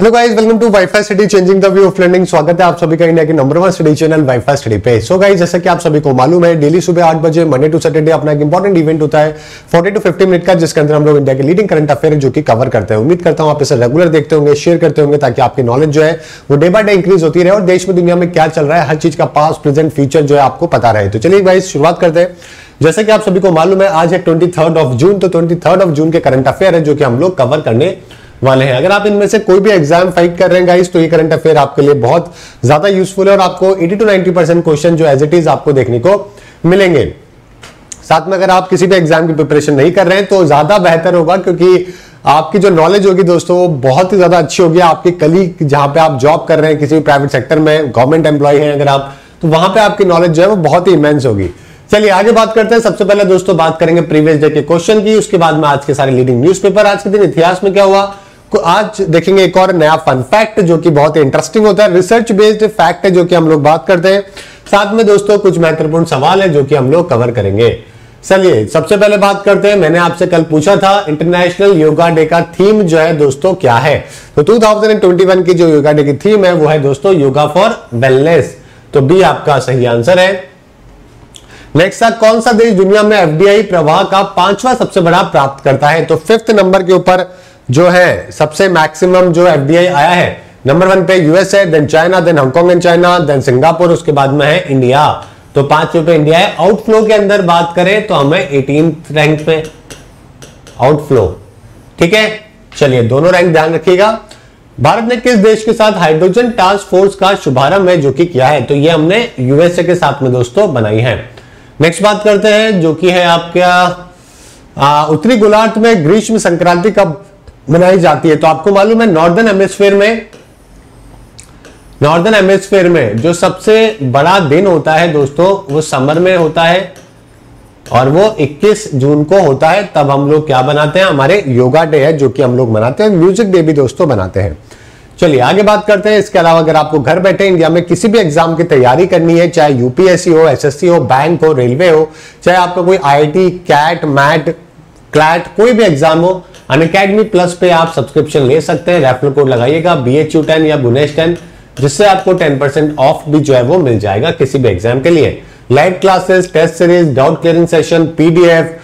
Hello guys welcome to wifi study changing the view of learning स्वागत है आप सभी का इंडिया के number one study channel wifi study पे। सो गाइस जैसा कि आप सभी को मालूम है डेली सुबह आठ बजे मंडे टू सैटरडे अपना एक इंपॉर्टेंट इवेंट होता है। 40 टू 50 मिनट का, जिसके अंदर हम लोग इंडिया के लीडिंग करंट अफेयर जो कि कवर करते हैं। उम्मीद करता हूँ आप इसे रेगुलर देखते होंगे शेयर करते होंगे, ताकि आपकी नॉलेज जो है, वो डे बाय डे इंक्रीज होती रहे और देश में, दुनिया में क्या चल रहा है, हर चीज़ का पास प्रेजेंट फ्यूचर जो है आपको पता रहे। तो चलिए भाई शुरुआत करते हैं। जैसे कि आप सभी को मालूम है, आज है ट्वेंटी ऑफ़ जून तो ट्वेंटी ऑफ़ जून के करंट अफेयर है, जो कि हम लोग कवर करने वाले हैं। अगर आप इनमें से कोई भी एग्ज़ाम फाइट कर रहे हैं गाइस तो ये करंट अफेयर आपके लिए बहुत ज़्यादा यूजफुल है और आपको 80 टू 90 परसेंट क्वेश्चन जो एज इट इज़ आपको देखने को मिलेंगे। साथ में अगर आप किसी भी एग्ज़ाम की प्रिपरेशन नहीं कर रहे हैं तो ज़्यादा बेहतर होगा क्योंकि आपकी जो नॉलेज होगी दोस्तों, वो बहुत ही ज़्यादा अच्छी होगी। आपकी कली जहाँ पे आप जॉब कर रहे हैं, किसी भी प्राइवेट सेक्टर में गवर्नमेंट एम्प्लॉय हैं अगर आप तो वहाँ पे आपकी नॉलेज जो है वो बहुत ही इमेंस होगी। चलिए, आगे बात करते हैं। सबसे पहले दोस्तों, बात करेंगे प्रीवियस डे के क्वेश्चन की। उसके बाद में आज के सारे लीडिंग न्यूज़पेपर आज के दिन इतिहास में क्या हुआ? आज देखेंगे एक और नया फन फैक्ट जो कि बहुत इंटरेस्टिंग होता है रिसर्च बेस्ड फैक्ट है जो कि हम लोग बात करते हैं। साथ में दोस्तों, कुछ महत्वपूर्ण सवाल है जो कि हम लोग कवर करेंगे। चलिए, सबसे पहले बात करते हैं। मैंने आपसे कल पूछा था इंटरनेशनल योगा डे का थीम जो है दोस्तों, क्या है? तो 2021 की जो योगा डे की थीम है, वो है दोस्तों योगा फॉर वेलनेस तो बी आपका सही आंसर है। नेक्स्ट कौन सा देश दुनिया में एफडीआई प्रवाह का पांचवा सबसे बड़ा प्राप्त करता है? तो फिफ्थ नंबर के ऊपर जो है, सबसे मैक्सिमम जो एफ़ आया है नंबर वन पे यूएस है then China then Hong Kong and China then Singapore उसके बाद में है इंडिया तो पाँच पे इंडिया है. आउटफ्लो के अंदर बात करें तो हमें एटीन रैंक पे आउटफ्लो ठीक है? चलिए, दोनों रैंक ध्यान रखिएगा. भारत ने किस देश के साथ हाइड्रोजन टास्क फोर्स का शुभारंभ है, जो कि किया है? तो ये हमने यूएसए के साथ में दोस्तों बनाई है. नेक्स्ट बात करते हैं, जो कि है आपका उत्तरी गोलार्ध में ग्रीष्म संक्रांति कब मनाई जाती है। तो आपको मालूम है नॉर्दर्न हेमिस्फेयर में नॉर्दर्न हेमिस्फेयर में जो सबसे बड़ा दिन होता है दोस्तों, वो समर में होता है और वो 21 जून को होता है। तब हम लोग क्या बनाते हैं? हमारे योगा डे है, जो कि हम लोग मनाते हैं। म्यूज़िक डे भी दोस्तों बनाते हैं। चलिए, आगे बात करते हैं। इसके अलावा अगर आपको घर बैठे इंडिया में किसी भी एग्ज़ाम की तैयारी करनी है, चाहे यूपीएससी हो एसएससी हो बैंक हो रेलवे हो, चाहे आपका कोई आईआईटी कैट मैट क्लैट कोई भी एग्ज़ाम हो अन अकेडमी प्लस पे आप सब्सक्रिप्शन ले सकते हैं रेफरल कोड लगाइएगा बी एच यू टेन या गुनेश टेन जिससे आपको टेन परसेंट ऑफ़ भी जो है वो मिल जाएगा किसी भी एग्ज़ाम के लिए। Live classes test series doubt clearing session PDF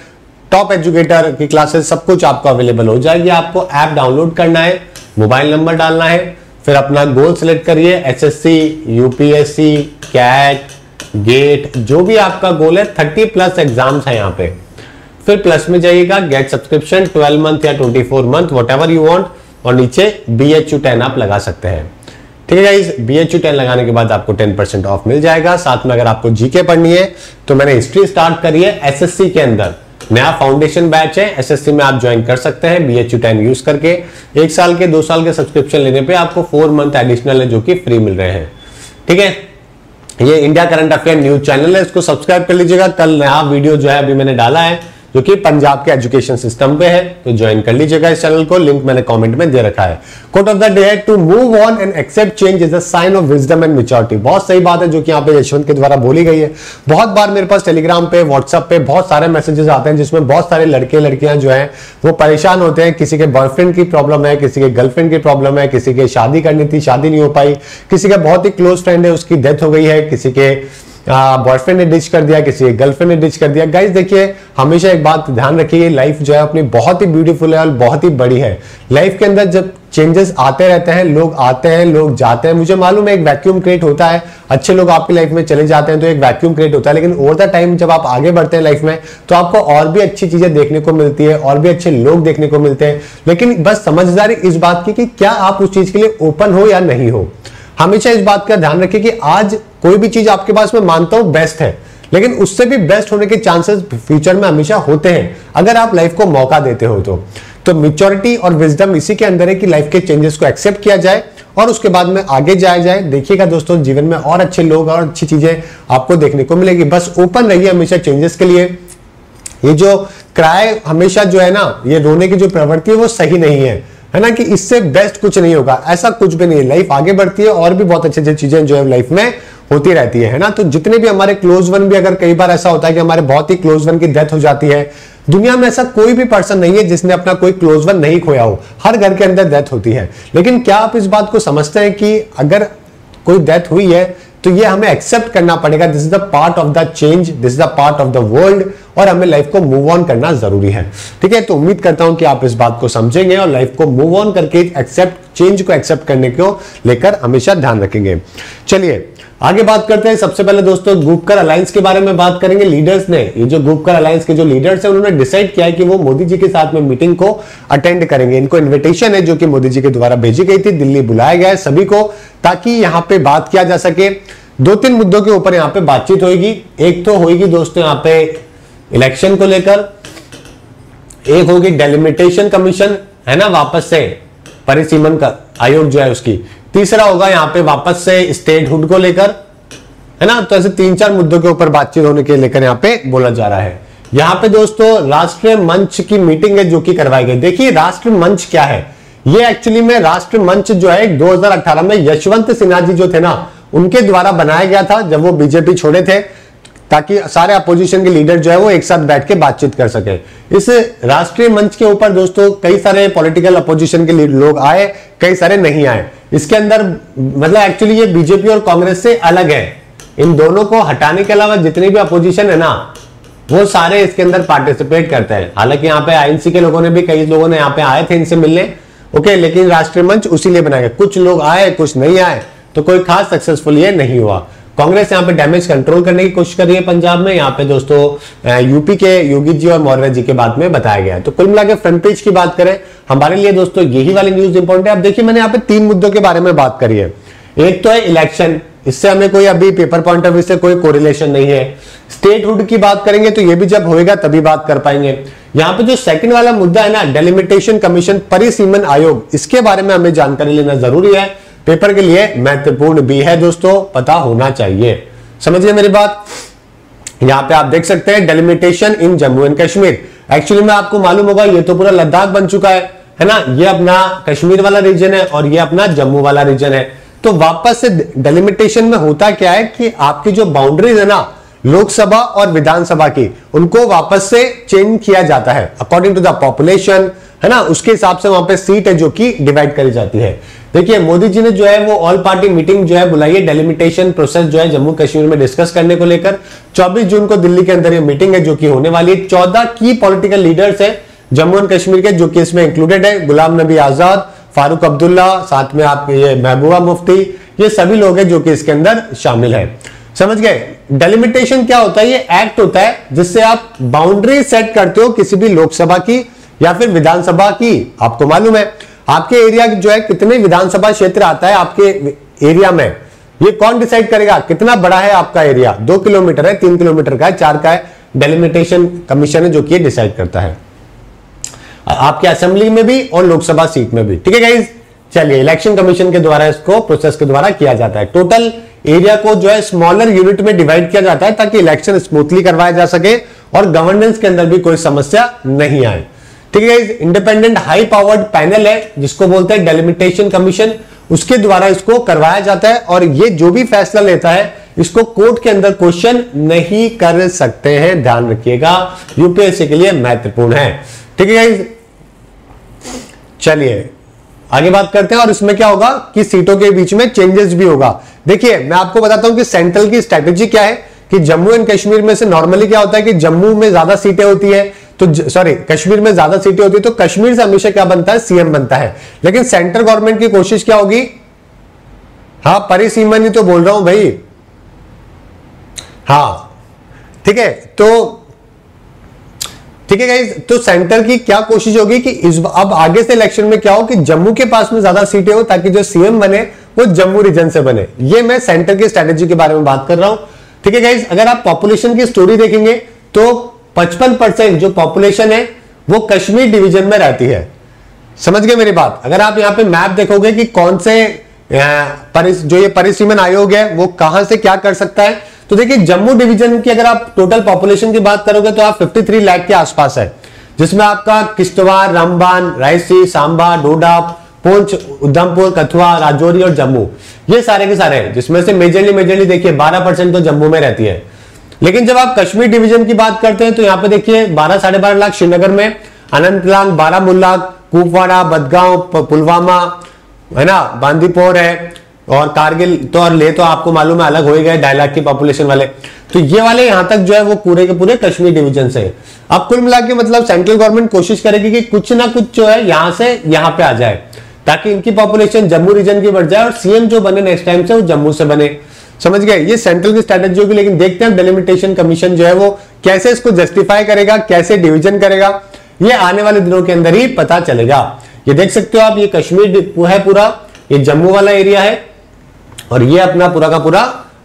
top educator की क्लासेस सब कुछ आपको अवेलेबल हो जाएगी। आपको ऐप डाउनलोड करना है मोबाइल नंबर डालना है, फिर अपना गोल सेलेक्ट करिए एसएससी यूपीएससी कैट गेट जो भी आपका गोल है थर्टी प्लस एग्ज़ाम्स है यहाँ पे। फिर प्लस में जाइएगा गेट सब्सक्रिप्शन 12 मंथ या 24 month whatever you want और नीचे बी एच यू टेन आप लगा सकते हैं। ठीक है guys B H U ten लगाने के बाद आपको 10 परसेंट ऑफ़ मिल जाएगा। साथ में अगर आपको जीके पढ़नी है तो मैंने हिस्ट्री स्टार्ट करी है एसएससी के अंदर। नया फाउंडेशन बैच है एसएससी में आप ज्वाइन कर सकते हैं B H U ten use करके। एक साल के, दो साल के सब्सक्रिप्शन लेने पे आपको फोर मंथ एडिशनल है जो कि फ्री मिल रहे हैं। ठीक है? ये India current affair news channel है, इसको सब्सक्राइब कर लीजिएगा। कल नया वीडियो जो है अभी मैंने डाला है जो कि पंजाब के एजुकेशन सिस्टम पे है तो ज्वाइन कर लीजिएगा इस चैनल को लिंक मैंने कमेंट में दे रखा है। कोट ऑफ़ द डे है to move on and accept change is a sign of wisdom and maturity बहुत सही बात है, जो कि यहाँ पे यशवंत के द्वारा बोली गई है। बहुत बार मेरे पास टेलीग्राम पे व्हाट्सएप पे बहुत सारे मैसेजेस आते हैं, जिसमें बहुत सारे लड़के, लड़कियाँ जो है, वो परेशान होते हैं। किसी के बॉयफ्रेंड की प्रॉब्लम है, किसी के गर्लफ्रेंड की प्रॉब्लम है, किसी के शादी करनी थी, शादी नहीं हो पाई, किसी का बहुत ही क्लोज फ्रेंड है, उसकी डेथ हो गई है, किसी के बॉयफ्रेंड ने डिच कर दिया, किसी गर्लफ्रेंड ने डिच कर दिया। गाइज़ देखिए, हमेशा एक बात ध्यान रखिए लाइफ जो है अपनी बहुत ही ब्यूटीफुल है और बहुत ही बड़ी है। लाइफ के अंदर जब चेंजेस आते रहते हैं, लोग आते हैं, लोग जाते हैं, मुझे मालूम है एक वैक्यूम क्रिएट होता है। अच्छे लोग आपकी लाइफ में चले जाते हैं तो एक वैक्यूम क्रिएट होता है, लेकिन ओवर द टाइम जब आप आगे बढ़ते हैं लाइफ में तो आपको और भी अच्छी चीज़ें देखने को मिलती है, और भी अच्छे लोग देखने को मिलते हैं। लेकिन बस समझदारी इस बात की कि क्या आप उस चीज़ के लिए ओपन हो या नहीं हो। हमेशा इस बात का ध्यान रखिए कि आज कोई भी चीज़ आपके पास, में मानता हूँ बेस्ट है। लेकिन उससे भी बेस्ट होने के चांसेस फ्यूचर में हमेशा होते हैं। अगर आप लाइफ को मौका देते हो तो। तो मिच्योरिटी और विजडम इसी के अंदर है कि लाइफ के चेंजेस को एक्सेप्ट किया जाए और उसके बाद में आगे जाया जाए। देखिएगा दोस्तों, जीवन में और अच्छे लोग और अच्छी चीज़ें आपको देखने को मिलेगी। बस ओपन रहिए हमेशा चेंजेस के लिए। ये जो क्राय हमेशा जो है ना, ये रोने की जो प्रवृत्ति है, वो सही नहीं है। है ना कि इससे बेस्ट कुछ नहीं होगा। ऐसा कुछ भी नहीं है। लाइफ आगे बढ़ती है और भी बहुत अच्छी अच्छी चीज़ें जो है लाइफ में होती रहती है ना? तो जितने भी हमारे क्लोज वन भी अगर कई बार ऐसा होता है कि हमारे बहुत ही क्लोज वन की डेथ हो जाती है, दुनिया में ऐसा कोई भी पर्सन नहीं है जिसने अपना कोई क्लोज वन नहीं खोया हो। हर घर के अंदर डेथ होती है। लेकिन क्या आप इस बात को समझते हैं कि अगर कोई डेथ हुई है तो ये हमें एक्सेप्ट करना पड़ेगा this is the part of the change this is the part of the world और हमें लाइफ को मूव ऑन करना ज़रूरी है। ठीक है तो उम्मीद करता हूँ कि आप इस बात को समझेंगे और लाइफ को मूव ऑन करके एक्सेप्ट चेंज को एक्सेप्ट करने को लेकर हमेशा ध्यान रखेंगे। चलिए आगे बात करते हैं। सबसे पहले दोस्तों गुपकर अलायंस के बारे में बात करेंगे लीडर्स ने। ये जो गुपकर अलायंस के जो लीडर्स हैं, उन्होंने डिसाइड किया है कि वो मोदी जी के साथ में मीटिंग को अटेंड करेंगे। इनको इनविटेशन है, जो कि मोदी जी के द्वारा भेजी गई थी, दिल्ली बुलाया गया है सभी को, ताकि यहाँ पे बात किया जा सके। दो तीन मुद्दों के ऊपर यहाँ पे बातचीत होगी एक तो होगी दोस्तों यहाँ पे इलेक्शन को लेकर। एक होगी डेलिमिटेशन कमीशन है ना, वापस से परिसीमन का आयोग जो है उसकी। तीसरा होगा यहाँ पे वापस से स्टेटहुड को लेकर, है ना? तो ऐसे तीन चार मुद्दों के ऊपर बातचीत होने के लेकर यहाँ पे बोला जा रहा है। यहाँ पे दोस्तों, राष्ट्रीय मंच की मीटिंग है जो कि करवाई गई। देखिए राष्ट्रीय मंच क्या है? ये एक्चुअली में राष्ट्र मंच जो है 2018 में यशवंत सिन्हा जी जो थे ना, उनके द्वारा बनाया गया था जब वो बीजेपी छोड़े थे। ताकि सारे अपोजिशन के लीडर जो है वो एक साथ बैठ के बातचीत कर सके। इस राष्ट्रीय मंच के ऊपर दोस्तों, कई सारे पॉलिटिकल अपोजिशन के लोग आए, कई सारे नहीं आए। इसके अंदर मतलब एक्चुअली ये बीजेपी और कांग्रेस से अलग है। इन दोनों को हटाने के अलावा जितनी भी अपोजिशन है ना, वो सारे इसके अंदर पार्टिसिपेट करते हैं। हालाँकि यहाँ पे आईएनसी के लोगों ने भी, कई लोगों ने यहाँ पे आए थे इनसे मिलने। ओके लेकिन राष्ट्रीय मंच उसी लिए बनाया कुछ लोग आए, कुछ नहीं आए तो कोई खास सक्सेसफुल ये नहीं हुआ। कांग्रेस यहाँ पे डैमेज कंट्रोल करने की कोशिश कर रही है पंजाब में। यहाँ पे दोस्तों यूपी के योगी जी और मौर्य जी के बाद में बताया गया है। तो कुल मिला फ्रंट पेज की बात करें, हमारे लिए दोस्तों यही वाली न्यूज़ इंपॉर्टेंट है। अब देखिए, मैंने यहाँ पे तीन मुद्दों के बारे में बात करी है। एक तो है इलेक्शन इससे हमें कोई अभी पेपर पॉइंट ऑफ़ व्यू से कोई कोरिलेशन नहीं है। स्टेटहुड की बात करेंगे तो ये भी जब होएगा तभी बात कर पाएँगे। यहाँ पे जो सेकंड वाला मुद्दा है ना डेलिमिटेशन कमीशन परिसीमन आयोग, इसके बारे में हमें जानकारी लेना ज़रूरी है। पेपर के लिए महत्वपूर्ण भी है दोस्तों, पता होना चाहिए। समझिए मेरी बात? यहाँ पे आप देख सकते हैं delimitation in Jammu and Kashmir actually में आपको मालूम होगा, ये तो पूरा लद्दाख बन चुका है है ना? ये अपना कश्मीर वाला रीजन है और ये अपना जम्मू वाला रीजन है। तो वापस से डेलिमिटेशन में होता क्या है कि आपकी जो बाउंड्रीज है ना, लोकसभा और विधानसभा की, उनको वापस से चेंज किया जाता है अकॉर्डिंग टू द पॉपुलेशन है ना? उसके हिसाब से वहाँ पे सीट है जो कि डिवाइड करी जाती है। देखिए, मोदी जी ने जो है वो ऑल पार्टी मीटिंग जो है बुलाई है डेलिमिटेशन प्रोसेस जो है जम्मू कश्मीर में डिस्कस करने को लेकर। 24 जून को दिल्ली के अंदर ये मीटिंग है जो कि होने वाली है। चौदह की पॉलिटिकल लीडर्स है जम्मू एंड कश्मीर के, जो कि इसमें इंक्लूडेड है। गुलाम नबी आज़ाद, फारूक अब्दुल्ला, साथ में आप ये महबूबा मुफ्ती, ये सभी लोग हैं जो कि इसके अंदर शामिल है। समझ गए? डेलिमिटेशन क्या होता है? ये एक्ट होता है जिससे आप बाउंड्री सेट करते हो किसी भी लोकसभा की या फिर विधानसभा की। आपको मालूम है आपके एरिया जो है, कितने विधानसभा क्षेत्र आता है आपके एरिया में? ये कौन डिसाइड करेगा? कितना बड़ा है आपका एरिया? दो किलोमीटर है, तीन किलोमीटर का है, चार का है? डेलिमिटेशन कमीशन है जो कि डिसाइड करता है। आपके असेंबली में भी और लोकसभा सीट में भी। ठीक है चलिए इलेक्शन कमीशन के द्वारा इसको प्रोसेस के द्वारा किया जाता है। टोटल एरिया को जो है स्मॉलर यूनिट में डिवाइड किया जाता है ताकि इलेक्शन स्मूथली करवाया जा सके और गवर्नेंस के अंदर भी कोई समस्या नहीं आए। ठीक है इंडिपेंडेंट हाई पावर्ड पैनल है, जिसको बोलते हैं डेलिमिटेशन कमीशन उसके द्वारा इसको करवाया जाता है और ये जो भी फैसला लेता है, इसको कोर्ट के अंदर क्वेश्चन नहीं कर सकते हैं। ध्यान रखिएगा। यूपीएससी के लिए महत्वपूर्ण है। ठीक है चलिए, आगे बात करते हैं और इसमें क्या होगा कि सीटों के बीच में चेंजेस भी होगा। देखिए, मैं आपको बताता हूँ कि सेंट्रल की स्ट्रेटेजी क्या है। कि जम्मू एंड कश्मीर में से नॉर्मली क्या होता है कि जम्मू में ज़्यादा सीटें होती है तो सॉरी कश्मीर में ज़्यादा सीटें होती है तो कश्मीर से हमेशा क्या बनता है? सीएम बनता है। लेकिन सेंट्रल गवर्नमेंट की कोशिश क्या होगी? हाँ परिसीमन ही तो बोल रहा हूँ भाई। हाँ ठीक है तो ठीक है तो सेंटर की क्या कोशिश होगी कि इस अब आगे से इलेक्शन में क्या हो कि जम्मू के पास में ज़्यादा सीटें हो, ताकि जो सीएम बने, वो जम्मू रीजन से बने। ये मैं सेंटर की स्ट्रेटेजी के बारे में बात कर रहा हूँ। ठीक है गाइज़ अगर आप पॉपुलेशन की स्टोरी देखेंगे तो 55 परसेंट जो पॉपुलेशन है वो कश्मीर डिवीज़न में रहती है। समझ गए मेरी बात? अगर आप यहाँ पे मैप देखोगे कि कौन से परिस, जो ये परिसीमन आयोग है वो कहाँ से क्या कर सकता है तो देखिए जम्मू डिवीज़न की अगर आप टोटल पॉपुलेशन की बात करोगे तो आप 53 लाख के आसपास है जिसमें आपका किश्तवाड़ रामबान रायसी सांबा डोडा पुंछ उधमपुर कथुआ राजौरी और जम्मू। ये सारे के सारे हैं, जिसमें से मेजरली मेजरली देखिए 12 परसेंट तो जम्मू में रहती है। लेकिन जब आप कश्मीर डिवीज़न की बात करते हैं तो यहाँ पे देखिए, बारह साढ़े बारह लाख श्रीनगर में, अनंतनाग बारामुल्ला कुपवाड़ा, बदगांव पुलवामा, है ना, बांदीपोर है, और कारगिल तो और ले तो आपको मालूम है, अलग हो गए, ढाई लाख की पॉपुलेशन वाले। तो ये वाले यहाँ तक जो है, वो पूरे के पूरे कश्मीर डिवीज़न से अब कुल मिला के मतलब सेंट्रल गवर्नमेंट कोशिश करेगी कि कुछ ना कुछ जो है, यहाँ से यहाँ पे आ जाए। ताकि इनकी पॉपुलेशन जम्मू रीजन की बढ़ जाए और सीएम जो बने नेक्स्ट टाइम से वो जम्मू से बने। समझ गए? ये सेंट्रल की स्ट्रेटेजी होगी, लेकिन देखते हैं डेलिमिटेशन कमीशन जो है वो कैसे इसको जस्टिफाई करेगा, कैसे डिविजन करेगा। ये आने वाले दिनों के अंदर ही पता चलेगा। ये देख सकते हो आप, ये कश्मीर है पूरा, ये जम्मू वाला एरिया है, और ये अपना पूरा का पूरा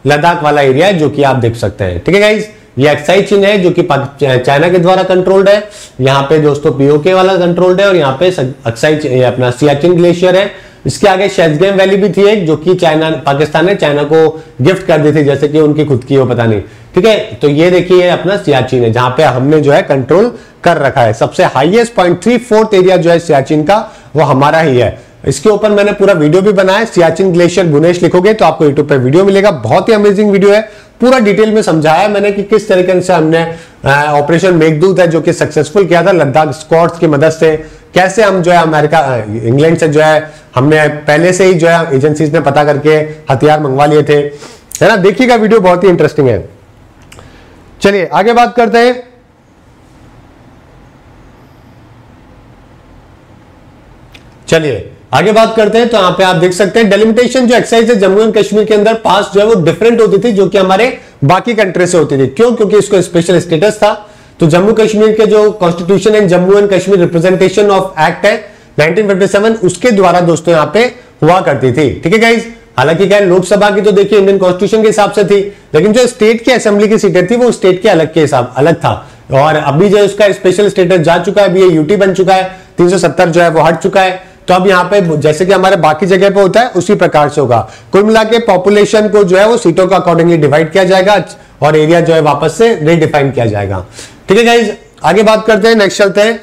लद्दाख वाला एरिया है जो कि आप देख सकते हैं। ठीक है गाइज़ ये एक्साइज चीन है जो कि चाइना के द्वारा कंट्रोल्ड है। यहाँ पे दोस्तों पीओके वाला कंट्रोल्ड है और यहाँ पे एक्साइज अपना सियाचिन ग्लेशियर है। इसके आगे शेजगेम वैली भी थी एक, जो कि चाइना, पाकिस्तान ने चाइना को गिफ्ट कर दी थी, जैसे कि उनकी खुद की हो, पता नहीं। ठीक है? तो ये देखिए अपना सियाचिन है, जहाँ पे हमने जो है कंट्रोल कर रखा है। सबसे highest point three fourth area जो है सियाचिन का, वो हमारा ही है। इसके ऊपर मैंने पूरा वीडियो भी बनाया, सियाचिन, ग्लेशियर गुनेश लिखोगे तो आपको यूट्यूब पर वीडियो मिलेगा। बहुत ही अमेजिंग वीडियो है। पूरा डिटेल में समझाया मैंने कि किस तरीके से हमने ऑपरेशन मेघदूत है जो कि सक्सेसफुल किया था, लद्दाख स्कॉट्स की मदद से। कैसे हम जो है अमेरिका इंग्लैंड से जो है हमने पहले से ही जो है एजेंसीज ने पता करके हथियार मंगवा लिए थे। है ना? देखिएगा वीडियो बहुत ही इंटरेस्टिंग है। चलिए, आगे बात करते हैं। चलिए आगे बात करते हैं तो यहाँ पे आप देख सकते हैं डेलिमिटेशन जो एक्साइज है जम्मू एंड कश्मीर के अंदर पास जो है वो डिफरेंट होती थी, जो कि हमारे बाकी कंट्री से होती थी। क्यों? क्योंकि इसको स्पेशल स्टेटस था। तो जम्मू कश्मीर के जो constitution and Jammu and Kashmir representation of act है 1957 उसके द्वारा दोस्तों यहाँ पे हुआ करती थी। ठीक है गाइज़ हालाँकि क्या लोकसभा की तो देखिए इंडियन कॉन्स्टिट्यूशन के हिसाब से थी, लेकिन जो स्टेट की असेंबली की सीटें थी, वो स्टेट के अलग के हिसाब, अलग था। और अभी जो उसका स्पेशल स्टेटस जा चुका है, अभी ये यूटी बन चुका है 370 जो है वो हट चुका है। तो अब यहाँ पे जैसे कि हमारे बाकी जगह पे होता है, उसी प्रकार से होगा। कुल मिला के पॉपुलेशन को जो है वो सीटों का अकॉर्डिंगली डिवाइड किया जाएगा और एरिया जो है वापस से रिडिफाइन किया जाएगा। ठीक है गाइज़ आगे बात करते हैं नेक्स्ट चलते हैं।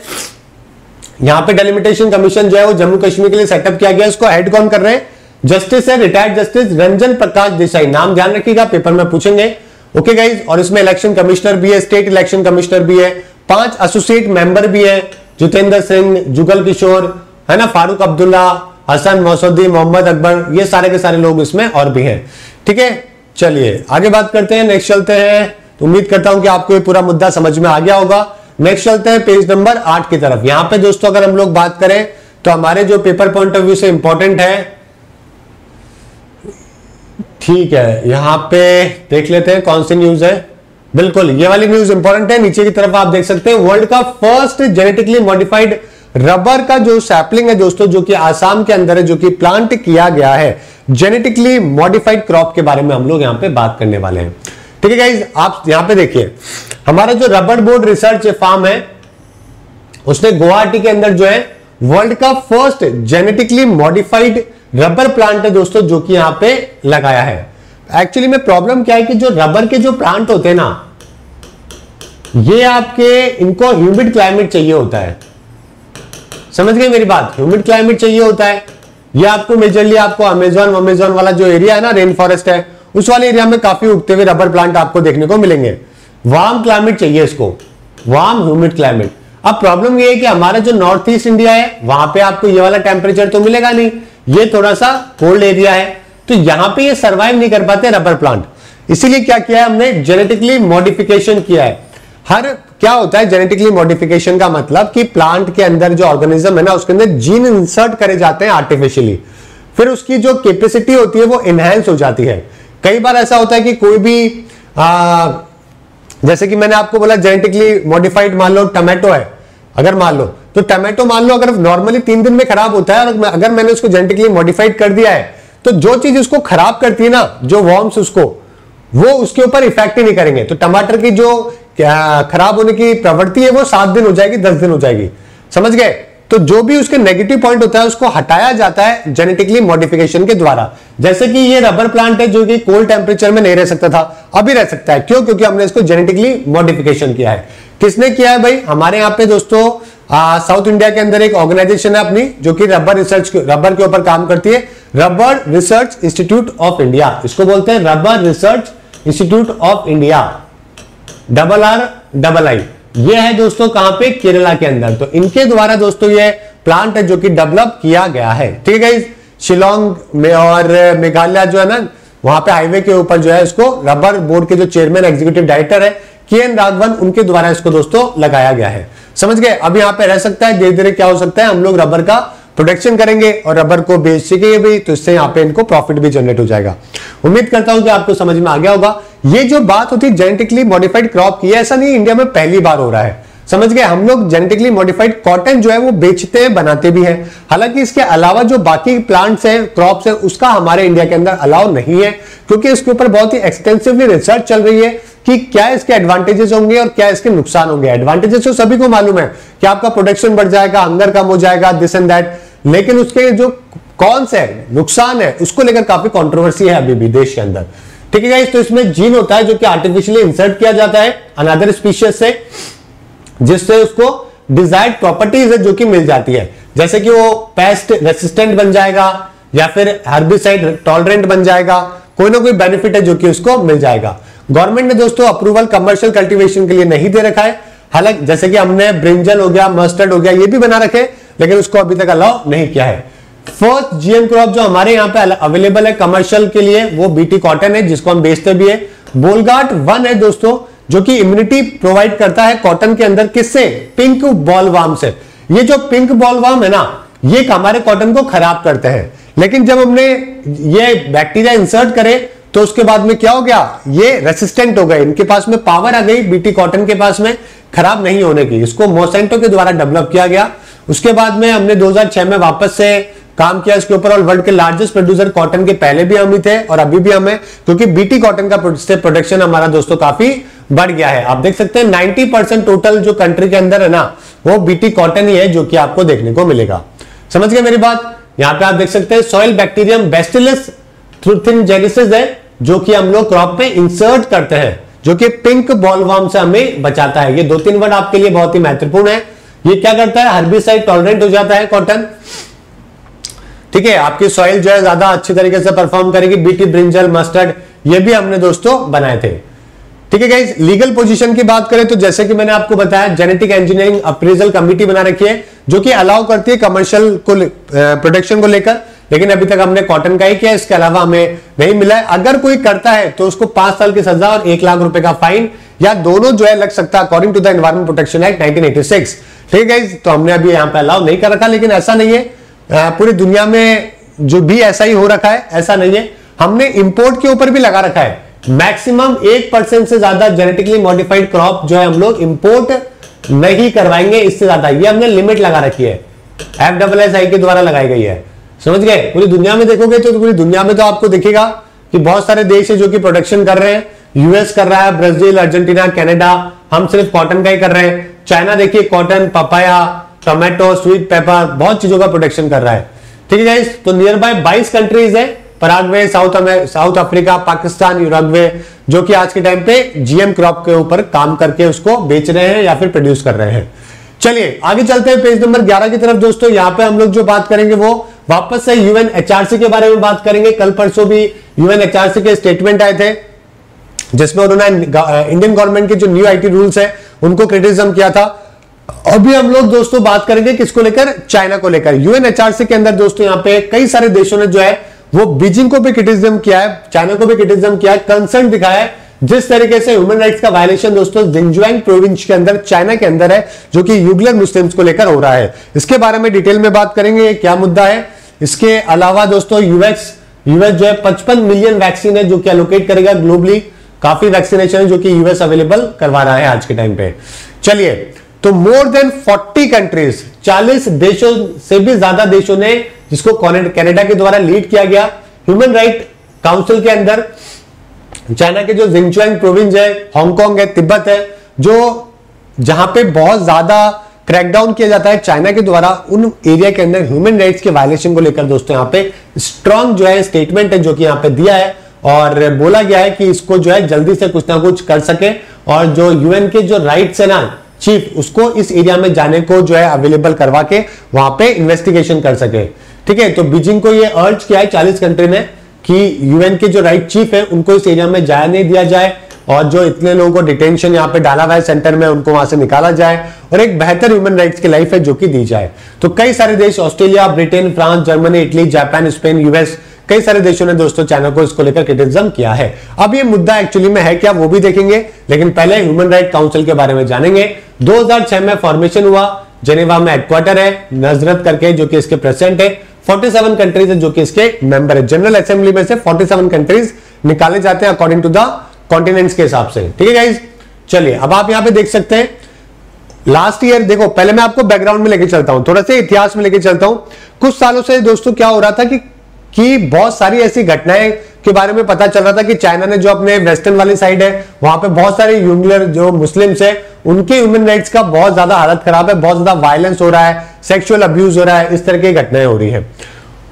यहाँ पे डेलिमिटेशन कमीशन जो है वो जम्मू कश्मीर के लिए सेटअप किया गया इसको हेड कौन कर रहे हैं? जस्टिस है रिटायर्ड जस्टिस रंजन प्रकाश देसाई नाम ध्यान रखिएगा पेपर में पूछेंगे। ओके गाइज़ और इसमें इलेक्शन कमिश्नर भी है स्टेट इलेक्शन कमिश्नर भी है, पाँच एसोसिएट मेंबर भी है, जितेंद्र सिंह, जुगल किशोर है ना? फारूक अब्दुल्ला, हसन मौसुद्दी मोहम्मद अकबर, ये सारे के सारे लोग इसमें और भी हैं। ठीक है? चलिए, आगे बात करते हैं नेक्स्ट चलते हैं। तो उम्मीद करता हूँ कि आपको ये पूरा मुद्दा समझ में आ गया होगा। नेक्स्ट चलते हैं पेज नंबर आठ की तरफ़। यहाँ पे दोस्तों, अगर हम लोग बात करें तो हमारे जो पेपर पॉइंट ऑफ़ व्यू से इंपॉर्टेंट है। ठीक है, यहाँ पे देख लेते हैं कौन सी न्यूज़ है। बिल्कुल, ये वाली न्यूज़ इंपॉर्टेंट है। नीचे की तरफ़ आप देख सकते हैं वर्ल्ड का फ़र्स्ट जेनेटिकली मॉडिफाइड रबर का जो सैपलिंग है दोस्तों, जो कि आसाम के अंदर है, जो कि प्लांट किया गया है जेनेटिकली मॉडिफाइड क्रॉप के बारे में हम लोग यहाँ पे बात करने वाले हैं। ठीक है गाइज़ आप यहाँ पे देखिए, हमारा जो रबर बोर्ड रिसर्च फार्म है, उसने गुवाहाटी के अंदर जो है वर्ल्ड का first genetically modified rubber plant है दोस्तों, जो कि यहाँ पे लगाया है। एक्चुअली में प्रॉब्लम क्या है कि जो रबर के जो प्लांट होते हैं ना, ये आपके, इनको ह्यूमिड क्लाइमेट चाहिए होता है। समझ गए मेरी बात? ह्यूमिड क्लाइमेट चाहिए होता है। ये आपको मेजरली आपको अमेजोन अमेजोन वाला जो एरिया है ना रेन फॉरेस्ट है, उस वाले एरिया में काफ़ी उगते हुए रबर प्लांट आपको देखने को मिलेंगे। वार्म क्लाइमेट चाहिए इसको। वार्म ह्यूमिड क्लाइमेट अब प्रॉब्लम ये है कि हमारा जो नॉर्थ ईस्ट इंडिया है, वहाँ पे आपको ये वाला टेम्परेचर तो मिलेगा नहीं। ये थोड़ा सा कोल्ड एरिया है। तो यहाँ पे ये सर्वाइव नहीं कर पाते रबर प्लांट इसीलिए क्या किया है हमने? जेनेटिकली मॉडिफिकेशन किया है। हर क्या होता है जेनेटिकली मॉडिफिकेशन का मतलब कि प्लांट के अंदर जो ऑर्गेनिज्म है ना उसके अंदर जीन इंसर्ट करे जाते हैं आर्टिफिशियली फिर उसकी जो कैपेसिटी होती है वो इनहेंस हो जाती है। कई बार ऐसा होता है कि कोई भी आ, जैसे कि मैंने आपको बोला जेनेटिकली मॉडिफाइड मान लो टमाटो है अगर मान लो तो टमाटो मान लो अगर नॉर्मली तीन दिन में खराब होता है और अगर मैंने उसको जेनेटिकली मॉडिफाइड कर दिया है तो जो चीज़ उसको खराब करती है ना जो वॉर्म्स उसको वो उसके ऊपर इफ़ेक्ट ही नहीं करेंगे। तो टमाटर की जो खराब होने की प्रवृत्ति है वो सात दिन हो जाएगी, दस दिन हो जाएगी। समझ गए? तो जो भी उसके नेगेटिव पॉइंट होता है, उसको हटाया जाता है जेनेटिकली मॉडिफिकेशन के द्वारा। जैसे कि ये रबर प्लांट है जो कि कोल्ड टेम्परेचर में नहीं रह सकता था, अभी रह सकता है। क्यों? क्योंकि हमने इसको जेनेटिकली मॉडिफिकेशन किया है। किसने किया है भाई? हमारे यहाँ पे दोस्तों साउथ इंडिया के अंदर एक ऑर्गेनाइजेशन है अपनी, जो कि रबर रिसर्च रबर के ऊपर काम करती है। Rubber research institute of India इसको बोलते हैं rubber research institute of India double R double I ये है दोस्तों कहाँ पे? केरला के अंदर। तो इनके द्वारा दोस्तों ये प्लांट है जो कि डेवलप किया गया है। ठीक है शिलोंग में और मेघालय जो है ना, वहाँ पे हाईवे के ऊपर जो है इसको रबर बोर्ड के जो चेयरमैन एग्जीक्यूटिव डायरेक्टर है के एन राघवन उनके द्वारा इसको दोस्तों लगाया गया है। समझ गए? अब यहाँ पे रह सकता है धीरे धीरे क्या हो सकता है? हम लोग रबर का प्रोडक्शन करेंगे और रबर को बेच सकेंगे भी तो इससे यहाँ पे इनको प्रॉफिट भी जनरेट हो जाएगा। उम्मीद करता हूँ कि आपको समझ में आ गया होगा। ये जो बात होती है जेनेटिकली मॉडिफाइड क्रॉप की, ऐसा नहीं इंडिया में पहली बार हो रहा है। समझ गए? हम लोग जेनेटिकली मॉडिफाइड कॉटन जो है वो बेचते हैं, बनाते भी हैं। हालाँकि इसके अलावा जो बाकी प्लांट्स हैं क्रॉप्स हैं, उसका हमारे इंडिया के अंदर अलाउ नहीं है, क्योंकि इसके ऊपर बहुत ही एक्सटेंसिवली रिसर्च चल रही है कि क्या इसके एडवांटेजेस होंगे और क्या इसके नुकसान होंगे। एडवांटेजेस तो सभी को मालूम है कि आपका प्रोडक्शन बढ़ जाएगा हंगर कम हो जाएगा दिस एंड दैट लेकिन उसके जो कौन से नुकसान है, उसको लेकर काफ़ी कॉन्ट्रोवर्सी है अभी भी देश के अंदर। ठीक है तो इसमें जीन होता है जो कि आर्टिफिशियली इंसर्ट किया जाता है अनदर स्पीशीज से, जिससे उसको डिजायर्ड प्रॉपर्टीज़ है जो कि मिल जाती है। जैसे कि वो पेस्ट रेसिस्टेंट बन जाएगा, या फिर हर्बिसाइड टॉलरेंट बन जाएगा, कोई ना कोई बेनिफिट है जो कि उसको मिल जाएगा। गवर्नमेंट ने दोस्तों अप्रूवल कमर्शियल कल्टीवेशन के लिए नहीं दे रखा है। हालाँकि जैसे कि हमने ब्रिंजल हो गया मस्टर्ड हो गया, ये भी बना रखे लेकिन उसको अभी तक अलाउ नहीं किया है। फ़र्स्ट जीएम क्रॉप जो हमारे यहाँ पे अवेलेबल है कमर्शियल के लिए, वो बीटी कॉटन है, जिसको हम बेचते भी है। बोलगाट वन है दोस्तों, जो कि इम्यूनिटी प्रोवाइड करता है कॉटन के अंदर किससे? पिंक बॉलवाम से। ये जो पिंक बॉलवाम है ना, ये हमारे कॉटन को खराब करते हैं। लेकिन जब हमने ये बैक्टीरिया इंसर्ट करे तो उसके बाद में क्या हो गया? ये रेसिस्टेंट हो गए। इनके पास में पावर आ गई बीटी कॉटन के पास में, खराब नहीं होने की। इसको मोसेंटो के द्वारा डेवलप किया गया। उसके बाद में हमने 2006 में वापस से काम किया इसके ऊपर और वर्ल्ड के लार्जेस्ट प्रोड्यूसर कॉटन के पहले भी हम ही थे और अभी भी हम है, क्योंकि बीटी कॉटन का प्रोडक्शन हमारा दोस्तों काफ़ी बढ़ गया है। आप देख सकते हैं 90 परसेंट टोटल जो कंट्री के अंदर है ना, वो बीटी कॉटन ही है जो कि आपको देखने को मिलेगा। समझ गए मेरी बात? यहाँ पे आप देख सकते हैं soil bacterium Bacillus thuringiensis है, जो कि हम लोग क्रॉप में इंसर्ट करते हैं, जो कि पिंक बॉलवार्म से हमें बचाता है। ये दो तीन वर्ड आपके लिए बहुत ही महत्वपूर्ण है। ये क्या करता है? हर्बिसाइड टॉलरेंट हो जाता है कॉटन ठीक है, आपकी सॉइल जो है ज़्यादा अच्छी तरीके से परफॉर्म करेगी। बीटी ब्रिंजल मस्टर्ड ये भी हमने दोस्तों बनाए थे। ठीक है गाइज़ लीगल पोजीशन की बात करें तो जैसे कि मैंने आपको बताया जेनेटिक इंजीनियरिंग अप्रेजल कमिटी बना रखी है, जो कि अलाउ करती है कमर्शियल को प्रोडक्शन को लेकर। लेकिन अभी तक हमने कॉटन का ही किया, इसके अलावा हमें नहीं मिला है। अगर कोई करता है तो उसको पाँच साल की सजा और एक लाख रुपए का फाइन या दोनों जो है लग सकता है according to the environment protection act 1986 ठीक है तो हमने अभी यहाँ पे अलाउ नहीं कर रखा, लेकिन ऐसा नहीं है। पूरी दुनिया में जो भी ऐसा ही हो रखा है, ऐसा नहीं है। हमने इंपोर्ट के ऊपर भी लगा रखा है। मैक्सिमम एक परसेंट से ज़्यादा जेनेटिकली मॉडिफाइड क्रॉप जो है हम लोग इंपोर्ट नहीं करवाएँगे, इससे ज़्यादा। ये हमने लिमिट लगा रखी है। एफ़ डबल एस आई के द्वारा लगाई गई है। समझ गए? पूरी दुनिया में देखोगे तो पूरी दुनिया में तो आपको दिखेगा कि बहुत सारे देश है जो कि प्रोडक्शन कर रहे हैं। यूएस कर रहा है, ब्राज़ील, अर्जेंटीना, कनाडा, हम सिर्फ़ कॉटन का ही कर रहे हैं। चाइना देखिए cotton papaya tomato sweet pepper बहुत चीज़ों का प्रोडक्शन कर रहा है। ठीक है तो नियर बाय बाईस कंट्रीज़ है, Paraguay, South South Africa, Pakistan Uruguay जो कि आज के टाइम पे जीएम क्रॉप के ऊपर काम करके उसको बेच रहे हैं या फिर प्रोड्यूस कर रहे हैं। चलिए, आगे चलते हैं पेज नंबर 11 की तरफ़ दोस्तों, यहाँ पे हम लोग जो बात करेंगे वो वापस से यूएन एचआरसी के बारे में बात करेंगे। कल परसों भी यूएन एचआरसी के स्टेटमेंट आए थे। जिसमें उन्होंने इंडियन गवर्नमेंट के जो न्यू आईटी रूल्स है, उनको क्रिटिसिज्म किया था। अभी हम लोग दोस्तों बात करेंगे किसको लेकर? चाइना को लेकर। यूएन एचआरसी के अंदर दोस्तों यहाँ पे कई सारे देशों ने जो है, वो बीजिंग को भी क्रिटिसिज्म किया है चाइना को भी क्रिटिसिज्म किया है कंसर्न दिखाया है। जिस तरीके से ह्यूमन राइट्स का वायलेशन दोस्तों जिंजुआंग प्रोविंस के अंदर चाइना के अंदर है, जो कि यूगलर मुस्लिम्स को लेकर हो रहा है। इसके बारे में डिटेल में बात करेंगे क्या मुद्दा है। इसके अलावा दोस्तों यूएस यूएस जो है 55 मिलियन वैक्सीन है, जो कि एलोकेट करेगा ग्लोबली काफ़ी वैक्सीनेशन है जो कि यूएस अवेलेबल करवा रहा है आज के टाइम पे। चलिए तो मोर देन 40 कंट्रीज़ 40 देशों से भी ज़्यादा देशों ने जिसको कनाडा के द्वारा लीड किया गया ह्यूमन राइट काउंसिल के अंदर, चाइना के जो जिंगचुआंग प्रोविंस है हांगकांग है, तिब्बत है, जो जहाँ पे बहुत ज़्यादा क्रैकडाउन किया जाता है चाइना के द्वारा, उन एरिया के अंदर ह्यूमन राइट्स के वायलेशन को लेकर दोस्तों यहाँ पे स्ट्रॉन्ग जो है स्टेटमेंट है जो कि यहाँ पे दिया है। और बोला गया है कि इसको जो है जल्दी से कुछ ना कुछ कर सके और जो यूएन के जो राइट है ना चीफ उसको इस एरिया में जाने को जो है अवेलेबल करवा के वहाँ पे इन्वेस्टिगेशन कर सके। ठीक है? तो बीजिंग को ये अर्ज़ किया है चालीस कंट्री में कि यूएन के जो राइट चीफ है, उनको इस एरिया में जाया नहीं दिया जाए और जो इतने लोगों को डिटेंशन यहाँ पे डाला हुआ है सेंटर में, उनको वहाँ से निकाला जाए और एक बेहतर ह्यूमन राइट्स की लाइफ है जो कि दी जाए। तो कई सारे देश Australia Britain France Germany Italy Japan Spain US कई सारे देशों ने दोस्तों चाइना को इसको लेकर क्रिटिसिज्म किया है। अब ये मुद्दा एक्चुअली में है क्या वो भी देखेंगे, लेकिन पहले ह्यूमन राइट काउंसिल के बारे में जानेंगे। 2006 में फॉर्मेशन हुआ जेनेवा में हेडक्वार्टर है, नजरत करके जो कि इसके प्रेसिडेंट है। 47 कंट्रीज़ है जो कि इसके मेंबर है। जनरल असेंबली में से 47 कंट्रीज़ निकाले जाते हैं अकॉर्डिंग टू द कॉन्टिनेंट्स के हिसाब से। ठीक है गाइज़ चलिए, अब आप यहाँ पे देख सकते हैं। लास्ट ईयर देखो, पहले मैं आपको बैकग्राउंड में लेके चलता हूँ, थोड़ा सा इतिहास में लेके चलता हूँ। कुछ सालों से दोस्तों क्या हो रहा था कि कि बहुत सारी ऐसी घटनाएँ के बारे में पता चल रहा था कि चाइना ने जो अपने वेस्टर्न वाली साइड है, वहाँ पे बहुत सारे यूनियर जो मुस्लिम्स है, उनके ह्यूमन राइट्स का बहुत ज़्यादा हालत खराब है, बहुत ज़्यादा वायलेंस हो रहा है सेक्सुअल अब्यूज हो रहा है, इस तरह की घटनाएँ हो रही है।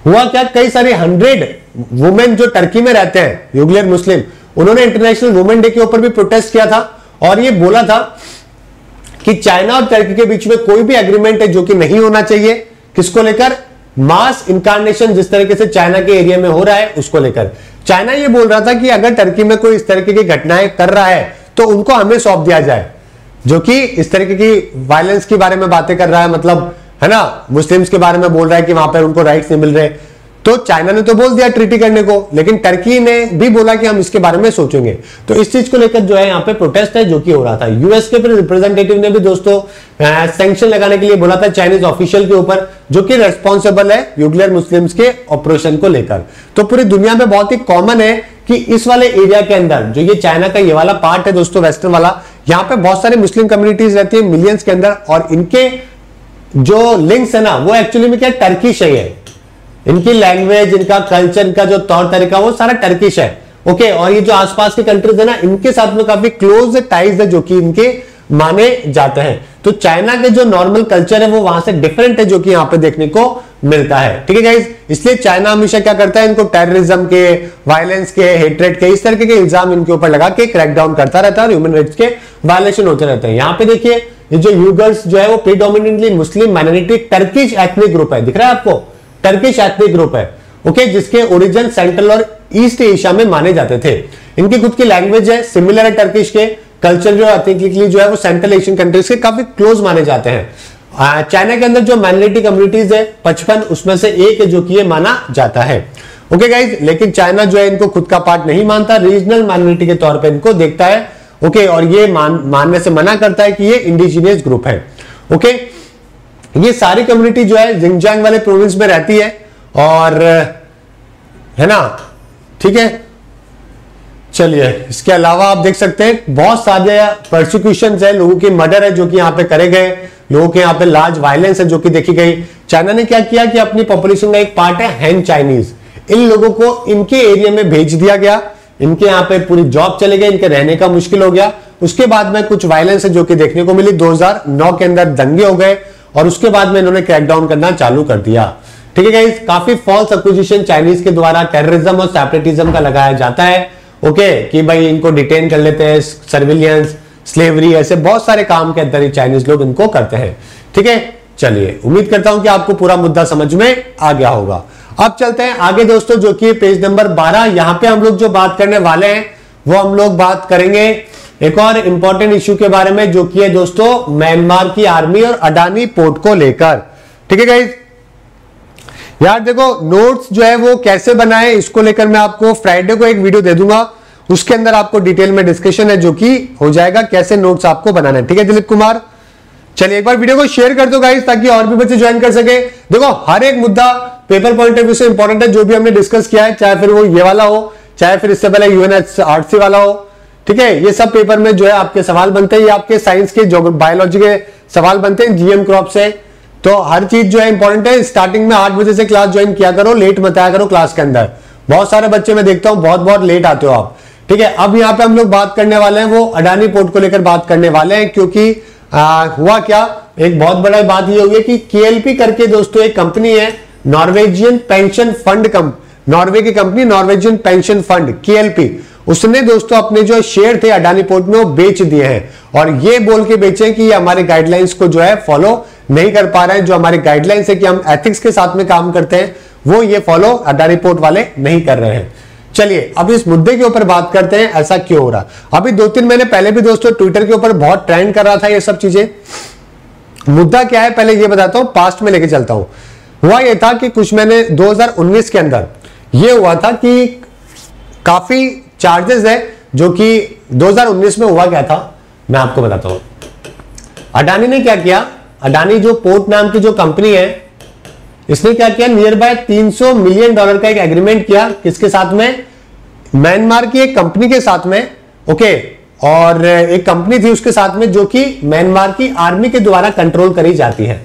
हुआ क्या, कई सारे हंड्रेड वुमेन जो टर्की में रहते हैं यूग्लियर मुस्लिम, उन्होंने इंटरनेशनल वुमेन डे के ऊपर भी प्रोटेस्ट किया था और ये बोला था कि चाइना और टर्की के बीच में कोई भी एग्रीमेंट है जो कि नहीं होना चाहिए, किसको लेकर? मास इंकारनेशन जिस तरीके से चाइना के एरिया में हो रहा है, उसको लेकर। चाइना ये बोल रहा था कि अगर टर्की में कोई इस तरीके की घटनाएँ कर रहा है तो उनको हमें सौंप दिया जाए। जो कि इस तरीके की वायलेंस के बारे में बातें कर रहा है मतलब है ना, मुस्लिम्स के बारे में बोल रहा है कि वहाँ पर उनको राइट्स नहीं मिल रहे। तो चाइना ने तो बोल दिया ट्रीटी करने को, लेकिन टर्की ने भी बोला कि हम इसके बारे में सोचेंगे। तो इस चीज़ को लेकर जो है यहाँ पे प्रोटेस्ट है, जो कि हो रहा था। यूएस के रिप्रेजेंटेटिव ने भी दोस्तों सैंक्शन लगाने के लिए बोला था चाइनीज़ ऑफिशियल के ऊपर, जो कि रेस्पॉन्सिबल है यूग्लियर मुस्लिम्स के ऑपरेशन को लेकर। तो पूरी दुनिया में बहुत ही कॉमन है कि इस वाले एरिया के अंदर, जो ये चाइना का ये वाला पार्ट है दोस्तों वेस्टर्न वाला, यहाँ पे बहुत सारे मुस्लिम कम्युनिटीज रहती है मिलियंस के अंदर, और इनके जो लिंक्स है ना, वो एक्चुअली में क्या टर्किश है इनकी लैंग्वेज इनका कल्चर इनका जो तौर तरीका, वो सारा टर्किश है। ओके और ये जो आसपास के कंट्रीज़ है ना, इनके साथ में काफ़ी क्लोज टाइज है जो कि इनके माने जाते हैं। तो चाइना के जो नॉर्मल कल्चर है, वो वहाँ से डिफरेंट है जो कि यहाँ पे देखने को मिलता है। ठीक है इसलिए चाइना हमेशा क्या करता है, इनको टेररिज्म के वायलेंस के हेट्रेड के, इस तरीके के इल्ज़ाम इनके ऊपर लगा के क्रैकडाउन करता रहता है और ह्यूमन राइट्स के वायलेशन होते रहते हैं। यहाँ पे देखिए, ये जो यूगर्स जो है, वो predominantly Muslim minority Turkish ethnic group है। दिख रहा है आपको? टर्किश एथनिक ग्रुप है ओके जिसके ओरिजिन सेंट्रल और ईस्ट एशिया में माने जाते थे। इनकी खुद की लैंग्वेज है सिमिलर है टर्किश के। कल्चर जो एथनिकली जो है वो सेंट्रल एशियन कंट्रीज़ के काफ़ी क्लोज माने जाते हैं। चाइना के अंदर जो माइनॉरिटी कम्युनिटीज है पचपन उसमें से एक है जो कि ये माना जाता है। ओके okay गाइज़ लेकिन चाइना जो है इनको खुद का पार्ट नहीं मानता। रीजनल माइनॉरिटी के तौर पे इनको देखता है। ओके okay, और ये मान मानने से मना करता है कि ये इंडिजीनियस ग्रुप है। Okay okay? ये सारी कम्युनिटी जो है जिंगजांग वाले प्रोविंस में रहती है और, है ना? ठीक है? चलिए, इसके अलावा आप देख सकते हैं, बहुत सारे प्रोसिक्यूशन है, लोगों के मर्डर है जो कि यहाँ पे करे गए, लोगों के यहाँ पे लार्ज वायलेंस है जो कि देखी गई। चाइना ने क्या किया कि अपनी पॉपुलेशन का एक पार्ट है हैंड चाइनीज़ इन लोगों को इनके एरिया में भेज दिया गया। इनके यहाँ पे पूरी जॉब चले गए, इनके रहने का मुश्किल हो गया। उसके बाद में कुछ वायलेंस है जो कि देखने को मिली। 2009 के अंदर दंगे हो गए। और उसके बाद में इन्होंने क्रैकडाउन करना चालू कर दिया। ठीक है गाइस काफ़ी फॉल्स अक्विजिशन चाइनीज़ के द्वारा टेररिज्म और सेपरेटिज्म का लगाया जाता है। ओके कि भाई इनको डिटेन कर लेते हैं सर्विलियंस स्लेवरी ऐसे बहुत सारे काम के अंदर चाइनीज़ लोग इनको करते हैं। ठीक है? चलिए, उम्मीद करता हूँ कि आपको पूरा मुद्दा समझ में आ गया होगा। अब चलते हैं आगे दोस्तों, जो कि पेज नंबर 12 यहाँ पे हम लोग जो बात करने वाले हैं, वो हम लोग बात करेंगे। एक और इंपॉर्टेंट इश्यू के बारे में जो कि है दोस्तों, म्यांमार की आर्मी और अडानी पोर्ट को लेकर। ठीक है गाइज़ यार देखो नोट्स जो है वो कैसे बनाए, इसको लेकर मैं आपको फ्राइडे को एक वीडियो दे दूँगा। उसके अंदर आपको डिटेल में डिस्कशन है जो कि हो जाएगा, कैसे नोट्स आपको बनाना है। ठीक है दिलीप कुमार? चलिए एक बार वीडियो को शेयर कर दो गाइज़ ताकि और भी बच्चे ज्वाइन कर सके। देखो, हर एक मुद्दा पेपर पॉइंट ऑफ़ व्यू से इंपॉर्टेंट है, जो भी हमने डिस्कस किया है, चाहे फिर वो ये वाला हो, चाहे फिर इससे पहले यूएनएच आरसी वाला हो ठीक है ये सब पेपर में जो है आपके सवाल बनते हैं ये आपके साइंस के बायोलॉजी के सवाल बनते हैं जीएम क्रॉप से। तो हर चीज़ जो है इंपॉर्टेंट है स्टार्टिंग में आठ बजे से क्लास ज्वाइन किया करो लेट मत आया करो क्लास के अंदर। बहुत सारे बच्चे मैं देखता हूँ बहुत बहुत लेट आते हो आप। ठीक है अब यहाँ पे हम लोग बात करने वाले हैं वो अडानी पोर्ट को लेकर बात करने वाले हैं क्योंकि आ, हुआ क्या? एक बहुत बड़ा बात ये हुई कि केएलपी करके दोस्तों एक कंपनी है नॉर्वेजियन पेंशन फंड कम नॉर्वे की company Norwegian pension fund KLP उसने दोस्तों अपने जो शेयर थे अडानी पोर्ट में वो बेच दिए हैं। और ये बोल के बेचे कि ये हमारे गाइडलाइंस को जो है फॉलो नहीं कर पा रहे हैं। जो हमारे गाइडलाइंस है कि हम एथिक्स के साथ में काम करते हैं, वो ये फॉलो अडानी पोर्ट वाले नहीं कर रहे हैं। चलिए, अब इस मुद्दे के ऊपर बात करते हैं, ऐसा क्यों हो रहा? अभी दो तीन महीने पहले भी दोस्तों ट्विटर के ऊपर बहुत ट्रेंड कर रहा था ये सब चीज़ें। मुद्दा क्या है, पहले ये बताता हूँ पास्ट में लेके चलता हूँ। हुआ ये था कि कुछ महीने 2019 के अंदर ये हुआ था कि काफ़ी चार्जेस है, जो कि 2019 में हुआ क्या था? मैं आपको बताता हूँ। अडानी ने क्या किया? अडानी जो पोर्ट नाम की जो कंपनी है, इसने क्या किया? नियर बाय 300 मिलियन डॉलर का एक एग्रीमेंट किया, किसके साथ में? म्यांमार की एक कंपनी के साथ में ओके और एक कंपनी थी उसके साथ में, जो कि म्यांमार की आर्मी के द्वारा कंट्रोल करी जाती है।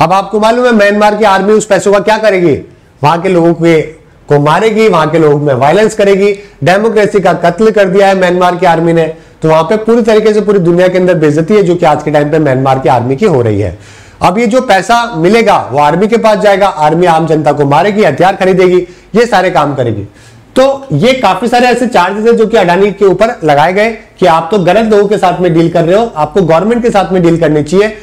अब आपको मालूम है म्यांमार की आर्मी उस पैसों का क्या करेगी? वहाँ के लोगों के को मारेगी, वहाँ के लोगों में वायलेंस करेगी। डेमोक्रेसी का कत्ल कर दिया है म्यांमार की आर्मी ने। तो वहाँ पे पूरी तरीके से पूरी दुनिया के अंदर बेजती है, जो कि आज के टाइम पे म्यांमार की आर्मी की हो रही है। अब ये जो पैसा मिलेगा, वो आर्मी के पास जाएगा। आर्मी आम जनता को मारेगी, हथियार खरीदेगी, ये सारे काम करेगी। तो ये काफ़ी सारे ऐसे चार्जेस है जो कि अडानी के ऊपर लगाए गए कि आप तो गलत लोगों के साथ में डील कर रहे हो, आपको गवर्नमेंट के साथ में डील करनी चाहिए।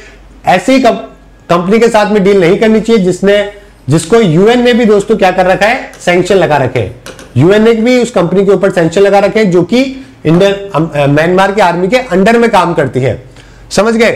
ऐसी कंपनी के साथ में डील नहीं करनी चाहिए, जिसने जिसको यूएन ने भी दोस्तों क्या कर रखा है? सैंक्शन लगा रखे यूएन ने भी उस कंपनी के ऊपर सैंक्शन लगा रखे जो कि इंडियन म्यांमार की आर्मी के अंडर में काम करती है। समझ गए?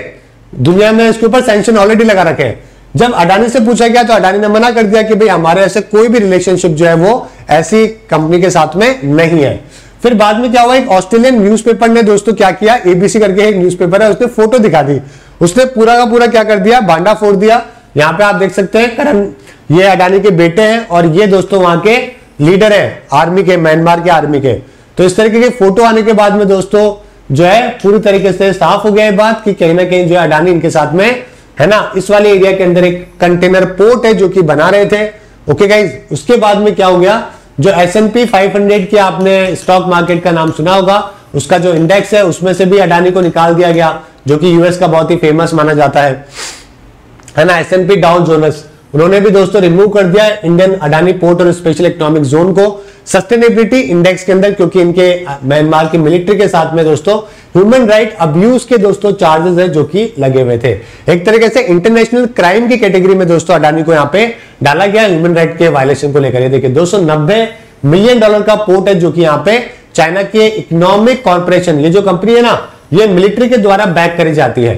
दुनिया में इसके ऊपर सैंक्शन ऑलरेडी लगा रखे हैं। जब अडानी से पूछा गया तो अडानी ने मना कर दिया कि भाई, हमारे ऐसे कोई भी रिलेशनशिप जो है, वो ऐसी कंपनी के साथ में नहीं है। फिर बाद में क्या हुआ? एक ऑस्ट्रेलियन न्यूज़पेपर ने दोस्तों क्या किया? एबीसी करके एक न्यूज़पेपर है, उसने फ़ोटो दिखा दी। उसने पूरा का पूरा क्या कर दिया? बांडा फोड़ दिया। यहाँ पे आप देख सकते हैं, करण ये अडानी के बेटे हैं और ये दोस्तों वहाँ के लीडर है, आर्मी के, म्यांमार के आर्मी के। तो इस तरीके के फ़ोटो आने के बाद में दोस्तों जो है पूरी तरीके से साफ़ हो गया है बात कि कहीं ना कहीं जो है अडानी इनके साथ में है ना, इस वाले एरिया के अंदर एक कंटेनर पोर्ट है जो कि बना रहे थे। ओके गाइज़ उसके बाद में क्या हो गया? जो S N P five hundred की आपने स्टॉक मार्केट का नाम सुना होगा, उसका जो इंडेक्स है, उसमें से भी अडानी को निकाल दिया गया, जो कि यूएस का बहुत ही फ़ेमस माना जाता है। है ना S N P down Jones उन्होंने भी दोस्तों रिमूव कर दिया इंडियन अडानी पोर्ट और स्पेशल इकोनॉमिक जोन को। सस्टेनेबिलिटी इंडेक्स के अंदर, क्योंकि इनके म्यांमार की मिलिट्री के साथ में दोस्तों ह्यूमन राइट अब्यूज के दोस्तों चार्जेस है जो कि लगे हुए थे। एक तरीके से इंटरनेशनल क्राइम की कैटेगरी में दोस्तों अडानी को यहाँ पे डाला गया ह्यूमन राइट के वायलेशन को लेकर। देखिए, दो मिलियन डॉलर का पोर्ट है जो कि यहाँ पे चाइना के इकोनॉमिक कॉर्पोरेशन ये जो कंपनी है ना, ये मिलिट्री के द्वारा बैक करी जाती है।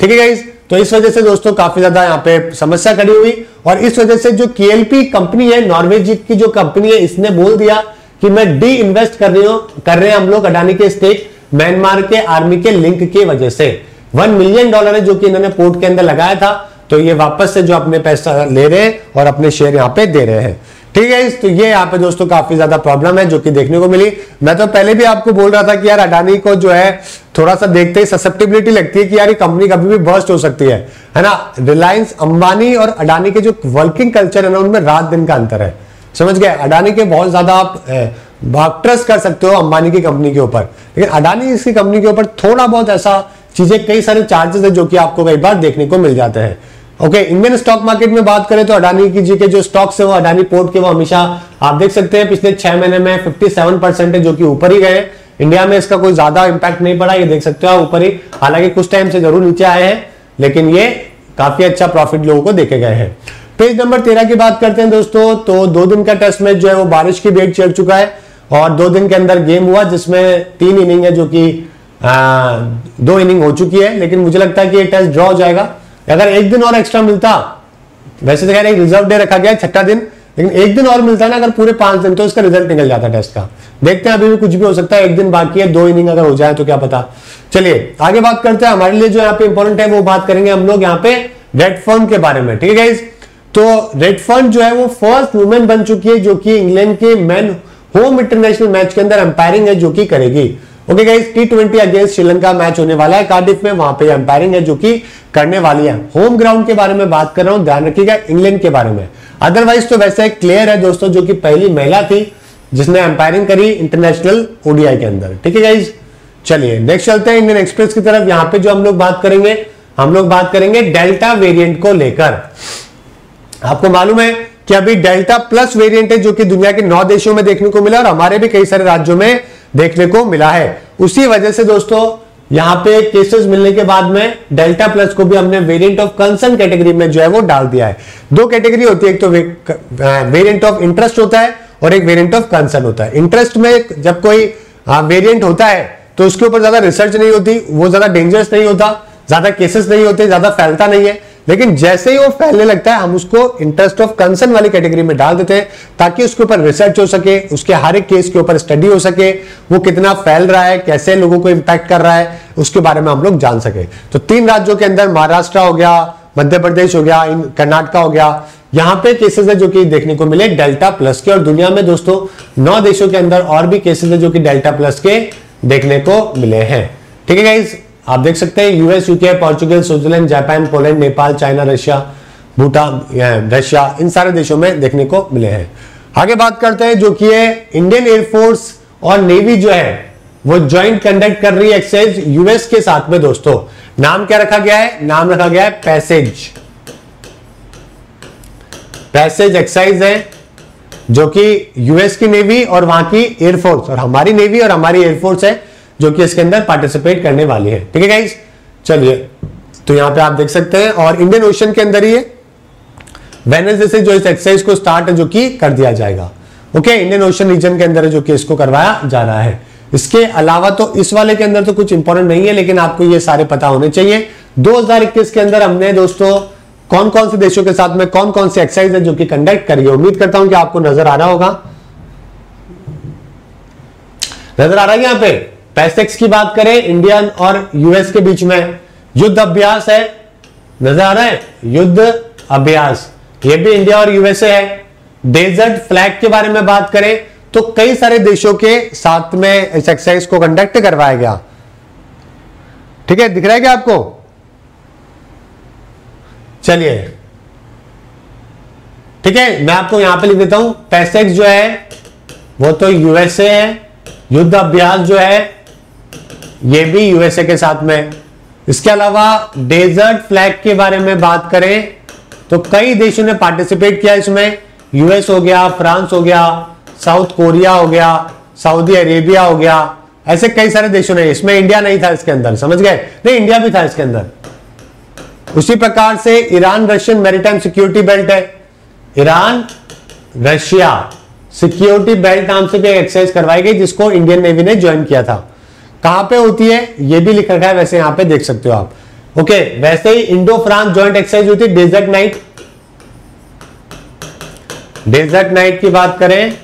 ठीक है तो इस वजह से दोस्तों काफ़ी ज़्यादा यहाँ पे समस्या खड़ी हुई और इस वजह से जो केएलपी कंपनी है नॉर्वेज की जो कंपनी है, इसने बोल दिया कि मैं डी इन्वेस्ट कर रही हूँ, कर रहे हैं हम लोग अडानी के स्टेक म्यांमार के आर्मी के लिंक की वजह से। वन मिलियन डॉलर है जो कि इन्होंने पोर्ट के अंदर लगाया था तो ये वापस से जो अपने पैसा ले रहे हैं और अपने शेयर यहाँ पे दे रहे हैं। ठीक है तो ये यहाँ पे दोस्तों काफ़ी ज़्यादा प्रॉब्लम है जो कि देखने को मिली। मैं तो पहले भी आपको बोल रहा था कि यार अडानी को जो है थोड़ा सा देखते ही ससेप्टिबिलिटी लगती है कि यार ये कंपनी कभी भी बर्स्ट हो सकती है है ना? रिलायंस अंबानी और अडानी के जो वर्किंग कल्चर है ना, उनमें रात दिन का अंतर है। समझ गए? अडानी के बहुत ज़्यादा आप ट्रस्ट कर सकते हो अंबानी की कंपनी के ऊपर। लेकिन अडानी इसकी कंपनी के ऊपर थोड़ा बहुत ऐसा चीज़ें, कई सारे चार्जेस है जो कि आपको कई बार देखने को मिल जाते हैं। ओके इंडियन स्टॉक मार्केट में बात करें तो अडानी की जी के जो स्टॉक्स है, वो अडानी पोर्ट के वो हमेशा आप देख सकते हैं, पिछले छह महीने में 57 परसेंट है, जो कि ऊपर ही गए इंडिया में इसका कोई ज़्यादा इंपैक्ट नहीं पड़ा, ये देख सकते हो ऊपर ही। हालाँकि कुछ टाइम से ज़रूर नीचे आए हैं, लेकिन ये काफ़ी अच्छा प्रॉफिट लोगों को देखे गए हैं। पेज नंबर तेरह की बात करते हैं दोस्तों तो दो दिन का टेस्ट मैच जो है वो बारिश की बेग चढ़ चुका है, और दो दिन के अंदर गेम हुआ, जिसमें तीन इनिंग है, जो कि दो इनिंग हो चुकी है, लेकिन मुझे लगता है कि ये टेस्ट ड्रॉ हो जाएगा। अगर एक दिन और एक्स्ट्रा मिलता, वैसे तो खैर एक रिज़र्व डे रखा गया छठा दिन, लेकिन एक दिन और मिलता ना अगर पूरे पाँच दिन तो इसका रिज़ल्ट निकल जाता टेस्ट का। देखते हैं, अभी भी कुछ भी हो सकता है, एक दिन बाकी है, दो इनिंग अगर हो जाए तो क्या पता। चलिए, आगे बात करते हैं, हमारे लिए जो यहाँ पे इंपॉर्टेंट है, वो बात करेंगे हम लोग यहाँ पे रेड फंड के बारे में, ठीक है तो रेड फंड जो है, वो फ़र्स्ट वुमेन बन चुकी है, जो कि इंग्लैंड के मैन होम इंटरनेशनल मैच के अंदर अंपायरिंग है, जो कि करेगी। Okay guys T twenty against Sri Lanka match होने वाला है। कार्डिफ में वहाँ पे अंपायरिंग है, जो कि करने वाली है। होम ग्राउंड के बारे में बात कर रहा हूँ, ध्यान रखिएगा इंग्लैंड के बारे में। अदरवाइज़ तो वैसे क्लियर है दोस्तों, जो कि पहली महिला थी, जिसने अंपायरिंग करी इंटरनेशनल ओडीआई के अंदर। ठीक है गाइज़ चलिए नेक्स्ट चलते हैं इंडियन एक्सप्रेस की तरफ़। यहाँ पे जो हम लोग बात करेंगे, हम लोग बात करेंगे डेल्टा वेरिएंट को लेकर। आपको मालूम है कि अभी डेल्टा प्लस वेरिएंट है, जो कि दुनिया के नौ देशों में देखने को मिला, और हमारे भी कई सारे राज्यों में देखने को मिला है। उसी वजह से दोस्तों, यहाँ पे केसेस मिलने के बाद में डेल्टा प्लस को भी हमने वेरिएंट ऑफ़ कंसर्न कैटेगरी में जो है वो डाल दिया है। दो कैटेगरी होती है, एक तो वेरिएंट ऑफ़ इंटरेस्ट होता है और एक वेरिएंट ऑफ़ कंसर्न होता है। इंटरेस्ट में जब कोई वेरिएंट होता है तो उसके ऊपर ज़्यादा रिसर्च नहीं होती, वो ज़्यादा डेंजरस नहीं होता, ज़्यादा केसेस नहीं होते, ज़्यादा फैलता नहीं है। लेकिन जैसे ही वो फैलने लगता है, हम उसको इंटरेस्ट ऑफ़ कंसर्न वाली कैटेगरी में डाल देते हैं, ताकि उसके ऊपर रिसर्च हो सके, उसके हर एक केस के ऊपर स्टडी हो सके, वो कितना फैल रहा है, कैसे लोगों को इंपैक्ट कर रहा है, उसके बारे में हम लोग जान सके। तो तीन राज्यों के अंदर महाराष्ट्र हो गया, मध्य प्रदेश हो गया, इन कर्नाटका हो गया, यहाँ पे केसेस है जो कि देखने को मिले डेल्टा प्लस के, और दुनिया में दोस्तों, नौ देशों के अंदर और भी केसेस है जो कि डेल्टा प्लस के देखने को मिले हैं। ठीक है गाइज़ आप देख सकते हैं US UK Portugal Switzerland Japan Poland Nepal China Russia Bhutan Russia इन सारे देशों में देखने को मिले हैं। आगे बात करते हैं, जो कि है इंडियन एयरफोर्स और नेवी जो है, वो ज्वाइंट कंडक्ट कर रही है एक्सरसाइज यूएस के साथ में दोस्तों। नाम क्या रखा गया है? नाम रखा गया है पैसेज पैसेज एक्सरसाइज है, जो कि यूएस की नेवी और वहाँ की एयरफोर्स और हमारी नेवी और हमारी एयरफोर्स है। जो कि इसके अंदर पार्टिसिपेट करने वाली है। ठीक है गाइज़ चलिए तो यहाँ पे आप देख सकते हैं, और इंडियन ओशन के अंदर ही है। वेनेसडे से जो इस एक्सरसाइज को स्टार्ट जो कि कर दिया जाएगा। ओके इंडियन ओशन रीजन के अंदर जो कि इसको करवाया जा रहा है। इसके अलावा तो इस वाले के अंदर तो कुछ इंपॉर्टेंट नहीं है, लेकिन आपको ये सारे पता होने चाहिए। 2021 के अंदर हमने दोस्तों कौन कौन से देशों के साथ में कौन कौन सी एक्सरसाइज है जो कि कंडक्ट करिए उम्मीद करता हूँ कि आपको नज़र आ रहा होगा। नज़र आ रहा है यहाँ पे? पैसेक्स की बात करें, इंडियन और यूएस के बीच में युद्ध अभ्यास है। नज़र आ रहा है, युद्ध अभ्यास। ये भी इंडिया और यूएसए है। डेजर्ट फ्लैग के बारे में बात करें तो कई सारे देशों के साथ में इस एक्सरसाइज को कंडक्ट करवाया गया। ठीक है, दिख रहा है क्या आपको? चलिए। ठीक है, मैं आपको यहाँ पे लिख देता हूँ, पैसेक्स जो है, वो तो यूएसए है, युद्ध अभ्यास जो है ये भी यूएसए के साथ में है। इसके अलावा डेजर्ट फ्लैग के बारे में बात करें तो कई देशों ने पार्टिसिपेट किया इसमें। यूएस हो गया फ्रांस हो गया साउथ कोरिया हो गया सऊदी अरेबिया हो गया। ऐसे कई सारे देशों ने, इसमें इंडिया नहीं था इसके अंदर, समझ गए? नहीं इंडिया भी था इसके अंदर। उसी प्रकार से Iran Russian maritime security belt है। ईरान रशिया सिक्योरिटी बेल्ट नाम से भी एक्सरसाइज करवाई गई, जिसको इंडियन नेवी ने ज्वाइन किया था। कहाँ पे होती है? ये भी लिख रखा है, वैसे यहाँ पे देख सकते हो आप। ओके वैसे ही इंडो फ्रांस ज्वाइंट एक्सरसाइज होती है डेजर्ट नाइट डेजर्ट नाइट की बात करें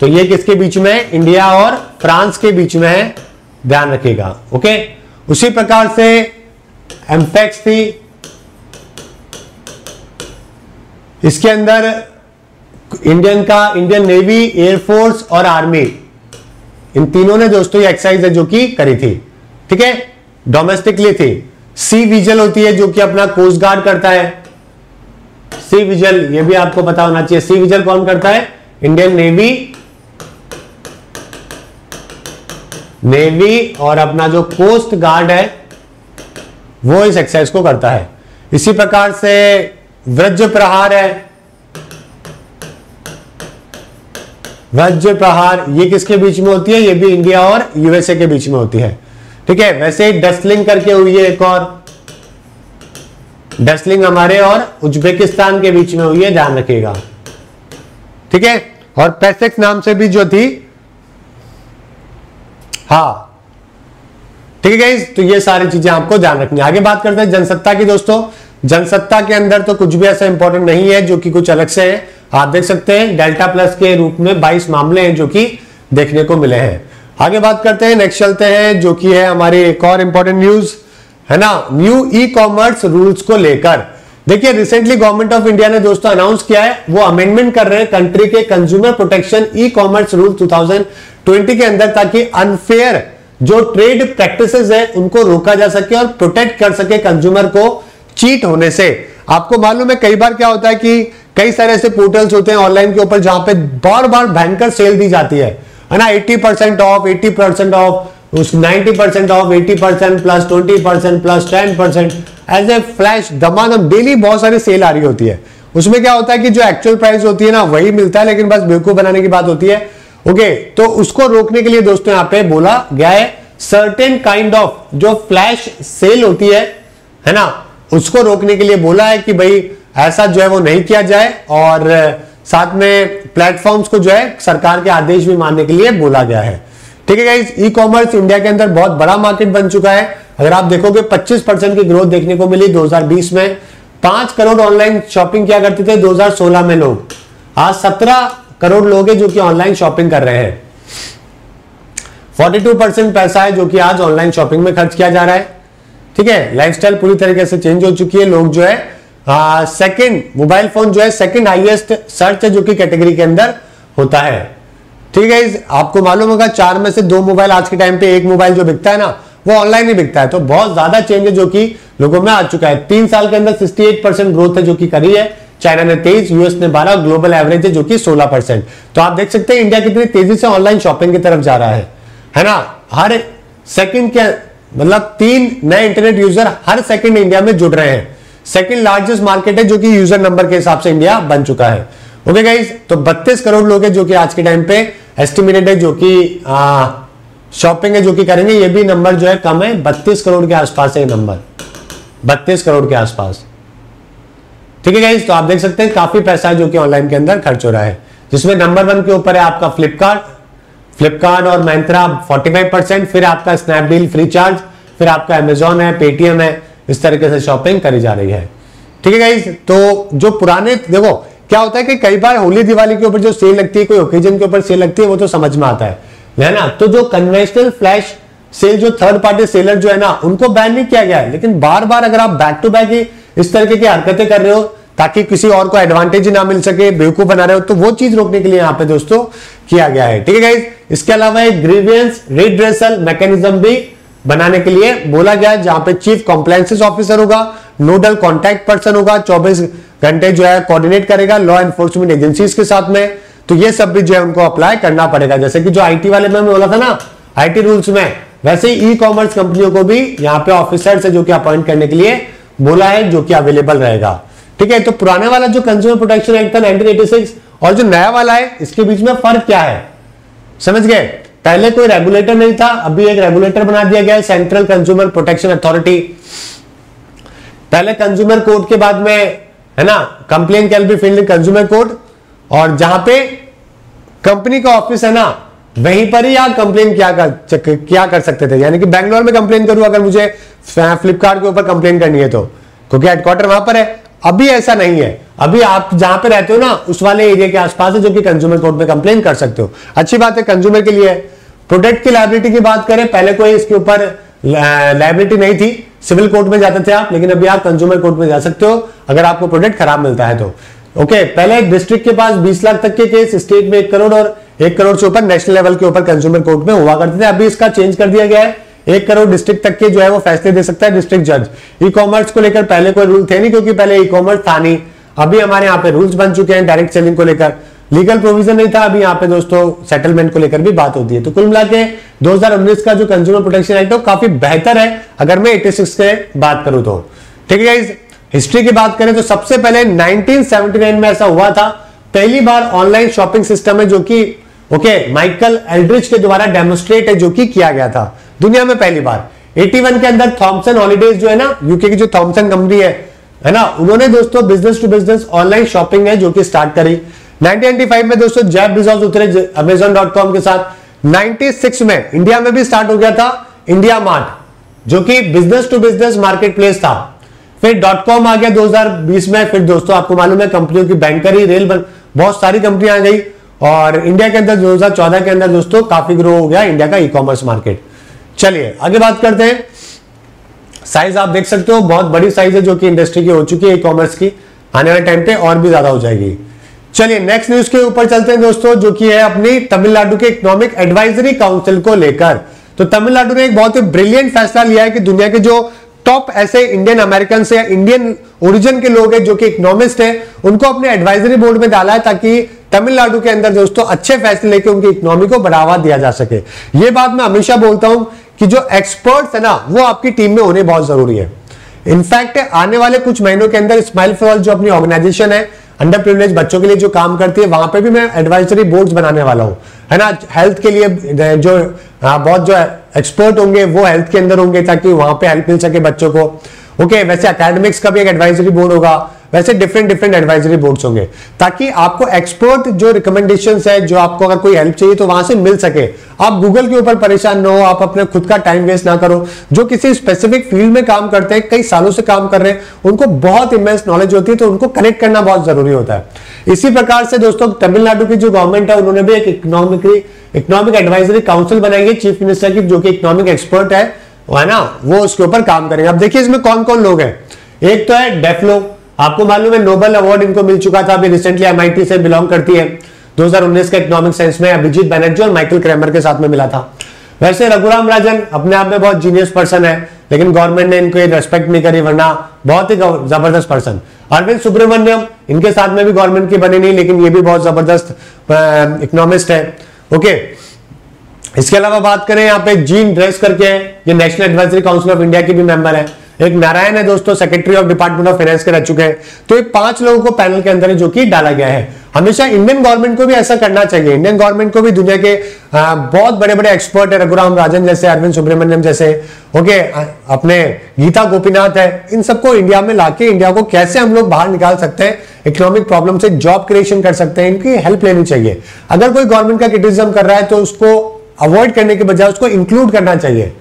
तो ये किसके बीच में है? इंडिया और फ्रांस के बीच में है। ध्यान रखिएगा ओके उसी प्रकार से एम्पेक्स थी। इसके अंदर इंडियन का इंडियन नेवी एयरफोर्स और आर्मी इन तीनों ने दोस्तों ये एक्सरसाइज है जो कि करी थी, ठीक है? डोमेस्टिकली थी। सी विजल होती है जो कि अपना कोस्ट गार्ड करता है। सी विजल ये भी आपको पता होना चाहिए। सी विजल कौन करता है? इंडियन नेवी नेवी और अपना जो कोस्ट गार्ड है, वो इस एक्सरसाइज को करता है। इसी प्रकार से व्रज प्रहार है। वज्र प्रहार ये किसके बीच में होती है? ये भी इंडिया और यूएसए के बीच में होती है। ठीक है? वैसे ही डस्लिंग करके हुई है एक और। डस्लिंग हमारे और उज्बेकिस्तान के बीच में हुई है, ध्यान रखिएगा। ठीक है? और पैसेक्स नाम से भी जो थी हाँ। ठीक है तो ये सारी चीज़ें आपको ध्यान रखनी आगे बात करते हैं जनसत्ता की, दोस्तों। जनसत्ता के अंदर तो कुछ भी ऐसा इंपॉर्टेंट नहीं है, जो कि कुछ अलग से है। आप देख सकते हैं डेल्टा प्लस के रूप में 22 मामले हैं जो कि देखने को मिले हैं। आगे बात करते हैं नेक्स्ट चलते हैं, जो कि है हमारी एक और इंपॉर्टेंट न्यूज़ है ना? न्यू ई कॉमर्स रूल्स को लेकर। देखिए रिसेंटली गवर्नमेंट ऑफ़ इंडिया ने दोस्तों अनाउंस किया है, वो अमेंडमेंट कर रहे हैं कंट्री के consumer protection e commerce rule 2020 के अंदर, ताकि अनफेयर जो ट्रेड प्रैक्टिसेस है, उनको रोका जा सके और प्रोटेक्ट कर सके कंज्यूमर को। चीट होने से। आपको मालूम है, कई बार क्या होता है कि कई सारे ऐसे पोर्टल्स होते हैं ऑनलाइन के ऊपर जहाँ पे बार बार भयंकर सेल दी जाती है। ना 80 परसेंट ऑफ़ 80 परसेंट ऑफ़, उस 90 percent of 80 percent plus 20 percent plus 10 percent as a flash Damadam daily बहुत सारी सेल आ रही होती है। उसमें क्या होता है कि जो एक्चुअल प्राइस होती है ना, वही मिलता है, लेकिन बस बेवकूफ़ बनाने की बात होती है। ओके तो उसको रोकने के लिए दोस्तों यहाँ पे बोला गया है सर्टेन काइंड ऑफ़ जो फ्लैश सेल होती है है ना उसको रोकने के लिए बोला है कि भाई, ऐसा जो है वो नहीं किया जाए और साथ में प्लेटफॉर्म्स को जो है सरकार के आदेश भी मानने के लिए बोला गया है। ठीक है ई कॉमर्स इंडिया के अंदर बहुत बड़ा मार्केट बन चुका है। अगर आप देखोगे 25 परसेंट की ग्रोथ देखने को मिली 2020 में। पाँच करोड़ ऑनलाइन शॉपिंग किया करते थे 2016 में लोग। आज 17 करोड़ लोग हैं जो कि ऑनलाइन शॉपिंग कर रहे हैं। 42 परसेंट पैसा है जो कि आज ऑनलाइन शॉपिंग में खर्च किया जा रहा है। ठीक है? लाइफस्टाइल पूरी तरीके से चेंज हो चुकी है, लोग जो है सेकंड मोबाइल फ़ोन जो है सेकंड हाईएस्ट सर्च है जो कि कैटेगरी के अंदर होता है। ठीक है आपको मालूम होगा, चार में से दो मोबाइल आज के टाइम पे, एक मोबाइल जो बिकता है ना, वो ऑनलाइन ही बिकता है। तो बहुत ज़्यादा चेंज है जो कि लोगों में आ चुका है। तीन साल के अंदर 68 परसेंट ग्रोथ है जो कि करी है। चाइना ने तेईस यूएस ने बारह ग्लोबल एवरेज है जो कि 16 परसेंट तो आप देख सकते हैं इंडिया कितनी तेज़ी से ऑनलाइन शॉपिंग की तरफ़ जा रहा है। है ना? हर सेकंड के मतलब तीन नए इंटरनेट यूज़र हर सेकंड इंडिया में जुड़ रहे हैं। सेकंड लार्जेस्ट मार्केट है जो कि यूज़र नंबर के हिसाब से इंडिया बन चुका है। ओके गाइज़ तो 32 करोड़ लोग हैं जो कि आज के टाइम पे एस्टिमेटेड है जो कि शॉपिंग है जो कि करेंगे, ये भी नंबर जो है कम है। बत्तीस करोड़ के आसपास है नंबर बत्तीस करोड़ के आसपास। ठीक है गाइज़ तो आप देख सकते हैं काफ़ी पैसा है जो कि ऑनलाइन के अंदर खर्च हो रहा है। जिसमें नंबर वन के ऊपर है आपका फ्लिपकार्ट फ्लिपकार्ट और मैंत्रा 45 परसेंट फिर आपका स्नैपडील फ्री चार्ज फिर आपका अमेजोन है पेटीएम है, इस तरीके से शॉपिंग करी जा रही है। ठीक है गाइज़ तो जो पुराने, देखो, क्या होता है कि कई बार होली दिवाली के ऊपर जो सेल लगती है, कोई ओकेजन के ऊपर सेल लगती है, वो तो समझ में आता है। है ना? तो जो कन्वेंशनल फ्लैश सेल जो थर्ड पार्टी सेलर जो है ना, उनको बैन नहीं किया गया है। लेकिन बार बार अगर आप बैक टू बैक ही इस तरीके की हरकतें कर रहे हो ताकि किसी और को एडवांटेज ना मिल सके, बेवकूफ़ बना रहे हो तो वो चीज़ रोकने के लिए यहाँ पे दोस्तों किया गया है। ठीक है गाइज़ इसके अलावा एक ग्रीवियंस रिड्रेसल मैकेनिज्म भी बनाने के लिए बोला गया जहाँ पे चीफ कॉम्प्लायंसेस ऑफिसर होगा नोडल कॉन्टैक्ट पर्सन होगा 24 घंटे जो है कोऑर्डिनेट करेगा लॉ एनफोर्समेंट एजेंसीज के साथ में। तो ये सब भी जो है उनको अप्लाई करना पड़ेगा। जैसे कि जो आईटी वाले में बोला था ना आईटी रूल्स में, वैसे ही ई कॉमर्स कंपनियों को भी यहाँ पे ऑफिसर से जो कि अपॉइंट करने के लिए बोला है, जो कि अवेलेबल रहेगा। ठीक है तो पुराने वाला जो कंज्यूमर प्रोटेक्शन एक्ट था 1986 और जो नया वाला है, इसके बीच में फ़र्क क्या है? समझ गए? पहले कोई रेगुलेटर नहीं था, अभी एक रेगुलेटर बना दिया गया है सेंट्रल कंज्यूमर प्रोटेक्शन अथॉरिटी पहले कंज्यूमर कोर्ट के बाद में, है ना complain can be filed consumer court और जहाँ पे कंपनी का ऑफ़िस है ना, वहीं पर ही आप कंप्लेन क्या कर क्या कर सकते थे? यानी कि बैंगलोर में कंप्लेन करूँ अगर मुझे फ्लिपकार्ट के ऊपर कंप्लेन करनी है तो क्योंकि हेडक्वार्टर वहाँ पर है। अभी ऐसा नहीं है। अभी आप जहाँ पे रहते हो ना, उस वाले एरिया के आसपास है जो कि कंज्यूमर कोर्ट में कंप्लेन कर सकते हो। अच्छी बात है कंज्यूमर के लिए। प्रोडक्ट की लाइबिलिटी की बात करें, पहले कोई इसके ऊपर लाइबिलिटी नहीं थी। सिविल कोर्ट में जाते थे आप, लेकिन अभी आप कंज्यूमर कोर्ट में जा सकते हो, अगर आपको प्रोडक्ट खराब मिलता है तो। ओके पहले डिस्ट्रिक्ट के पास 20 लाख तक के केस स्टेट में एक करोड़ और एक करोड़ से ऊपर नेशनल लेवल के ऊपर कंज्यूमर कोर्ट में हुआ करते थे। अभी इसका चेंज कर दिया गया है। एक करोड़ डिस्ट्रिक्ट तक के जो है वो फैसले दे सकता है डिस्ट्रिक्ट जज ई कॉमर्स को लेकर पहले कोई रूल थे नहीं, क्योंकि पहले ई कॉमर्स था नहीं। अभी हमारे यहाँ पे रूल्स बन चुके हैं डायरेक्ट सेलिंग को लेकर। लीगल प्रोविज़न नहीं था, अभी यहाँ पे दोस्तों सेटलमेंट को लेकर भी बात होती है। तो कुल मिला के 2019 का जो कंज्यूमर प्रोटेक्शन एक्ट है काफ़ी बेहतर है, अगर मैं 86 के बात करूँ तो। ठीक है हिस्ट्री की बात करें तो सबसे पहले 1979 में ऐसा हुआ था। पहली बार ऑनलाइन शॉपिंग सिस्टम है जो कि ओके माइकल एल्ड्रिच के द्वारा डेमोस्ट्रेट है जो कि किया गया था। दुनिया में पहली बार। 81 के अंदर थॉमसन हॉलीडेज जो है ना यूके की जो थॉमसन कंपनी है है ना, उन्होंने दोस्तों business to business online shopping है जो कि स्टार्ट करी। 1995 में दोस्तों जैब बिजॉस उतरे अमेजोन डॉट कॉम के साथ। 96 में इंडिया में भी स्टार्ट हो गया था इंडिया मार्ट जो कि business to business market place था। फिर डॉट कॉम आ गया 2020 में। फिर दोस्तों आपको मालूम है कंपनियों की बैंकरी रेल बन बहुत सारी कंपनियाँ आ गई। और इंडिया के अंदर 2014 के अंदर दोस्तों काफ़ी ग्रो हो गया इंडिया का ई कॉमर्स मार्केट चलिए, आगे बात करते हैं। साइज़ आप देख सकते हो, बहुत बड़ी साइज़ है जो कि इंडस्ट्री की हो चुकी है ई कॉमर्स की। आने वाले टाइम पे और भी ज़्यादा हो जाएगी। चलिए नेक्स्ट न्यूज़ के ऊपर चलते हैं दोस्तों, जो कि है अपनी तमिलनाडु के इकोनॉमिक एडवाइजरी काउंसिल को लेकर। तो तमिलनाडु ने एक बहुत ही ब्रिलियंट फैसला लिया है कि दुनिया के जो टॉप ऐसे इंडियन अमेरिकन या इंडियन ओरिजिन के लोग हैं जो कि इकोनॉमिस्ट है, उनको अपने एडवाइजरी बोर्ड में डाला है ताकि तमिलनाडु के अंदर दोस्तों अच्छे फैसले लेके उनकी इकोनॉमी को बढ़ावा दिया जा सके। ये बात मैं हमेशा बोलता हूँ कि जो एक्सपर्ट्स है ना, वो आपकी टीम में होने बहुत ज़रूरी है। इनफैक्ट आने वाले कुछ महीनों के अंदर स्माइल फॉर जो अपनी ऑर्गेनाइजेशन है अंडर प्रिविलेज बच्चों के लिए जो काम करती है, वहाँ पे भी मैं एडवाइजरी बोर्ड्स बनाने वाला हूँ। है ना हेल्थ के लिए जो बहुत जो एक्सपर्ट होंगे, वो हेल्थ के अंदर होंगे ताकि वहाँ पे हेल्प मिल सके बच्चों को। ओके okay, वैसे अकेडमिक्स का भी एक एडवाइजरी बोर्ड होगा वैसे डिफरेंट डिफरेंट एडवाइजरी बोर्ड्स होंगे ताकि आपको एक्सपर्ट जो रिकमेंडेशन है जो आपको अगर कोई हेल्प चाहिए तो वहाँ से मिल सके। आप गूगल के ऊपर परेशान ना हो आप अपने खुद का टाइम वेस्ट ना करो। जो किसी स्पेसिफिक फ़ील्ड में काम करते हैं कई सालों से काम कर रहे हैं उनको बहुत इमेंस नॉलेज होती है तो उनको कनेक्ट करना बहुत ज़रूरी होता है। इसी प्रकार से दोस्तों तमिलनाडु की जो गवर्नमेंट है उन्होंने भी एक इकोनॉमिक इकोनॉमिक एडवाइजरी काउंसिल बनाएँगे चीफ मिनिस्टर की जो कि इकोनॉमिक एक्सपर्ट है। है ना वो उसके ऊपर काम करेंगे। अब देखिए इसमें कौन कौन लोग हैं। एक तो है डेफलो आपको मालूम है नोबल अवार्ड इनको मिल चुका था, अभी रिसेंटली एमआईटी से बिलोंग करती है। 2019 के इकोनॉमिक साइंस में अभिजीत बैनर्जी और माइकल क्रैमर के साथ में मिला था। वैसे रघुराम राजन अपने आप में बहुत जीनियस पर्सन है, लेकिन गवर्नमेंट ने इनको रेस्पेक्ट नहीं करी, वरना बहुत ही ज़बरदस्त पर्सन अरविंद सुब्रमण्यम, इनके साथ में भी गवर्नमेंट की बनी नहीं, लेकिन ये भी बहुत ज़बरदस्त इकोनॉमिस्ट है। ओके इसके अलावा बात करें यहाँ पे जीन ड्रेस करके ये national advisory council of India की भी मेंबर है। एक नारायण है दोस्तों secretary of department of finance के रह चुके हैं। तो ये पाँच लोगों को पैनल के अंदर जो कि डाला गया है। हमेशा इंडियन गवर्नमेंट को भी ऐसा करना चाहिए। इंडियन गवर्नमेंट को भी दुनिया के बहुत बड़े बड़े एक्सपर्ट है, रघुराम राजन जैसे, अरविंद सुब्रमण्यम जैसे। ओके अपने गीता गोपीनाथ है। इन सबको इंडिया में लाके इंडिया को कैसे हम लोग बाहर निकाल सकते हैं इकोनॉमिक प्रॉब्लम से जॉब क्रिएशन कर सकते हैं, इनकी हेल्प लेनी चाहिए। अगर कोई गवर्नमेंट का क्रिटिसिज्म कर रहा है तो उसको अवॉइड करने के बजाय उसको इंक्लूड करना चाहिए।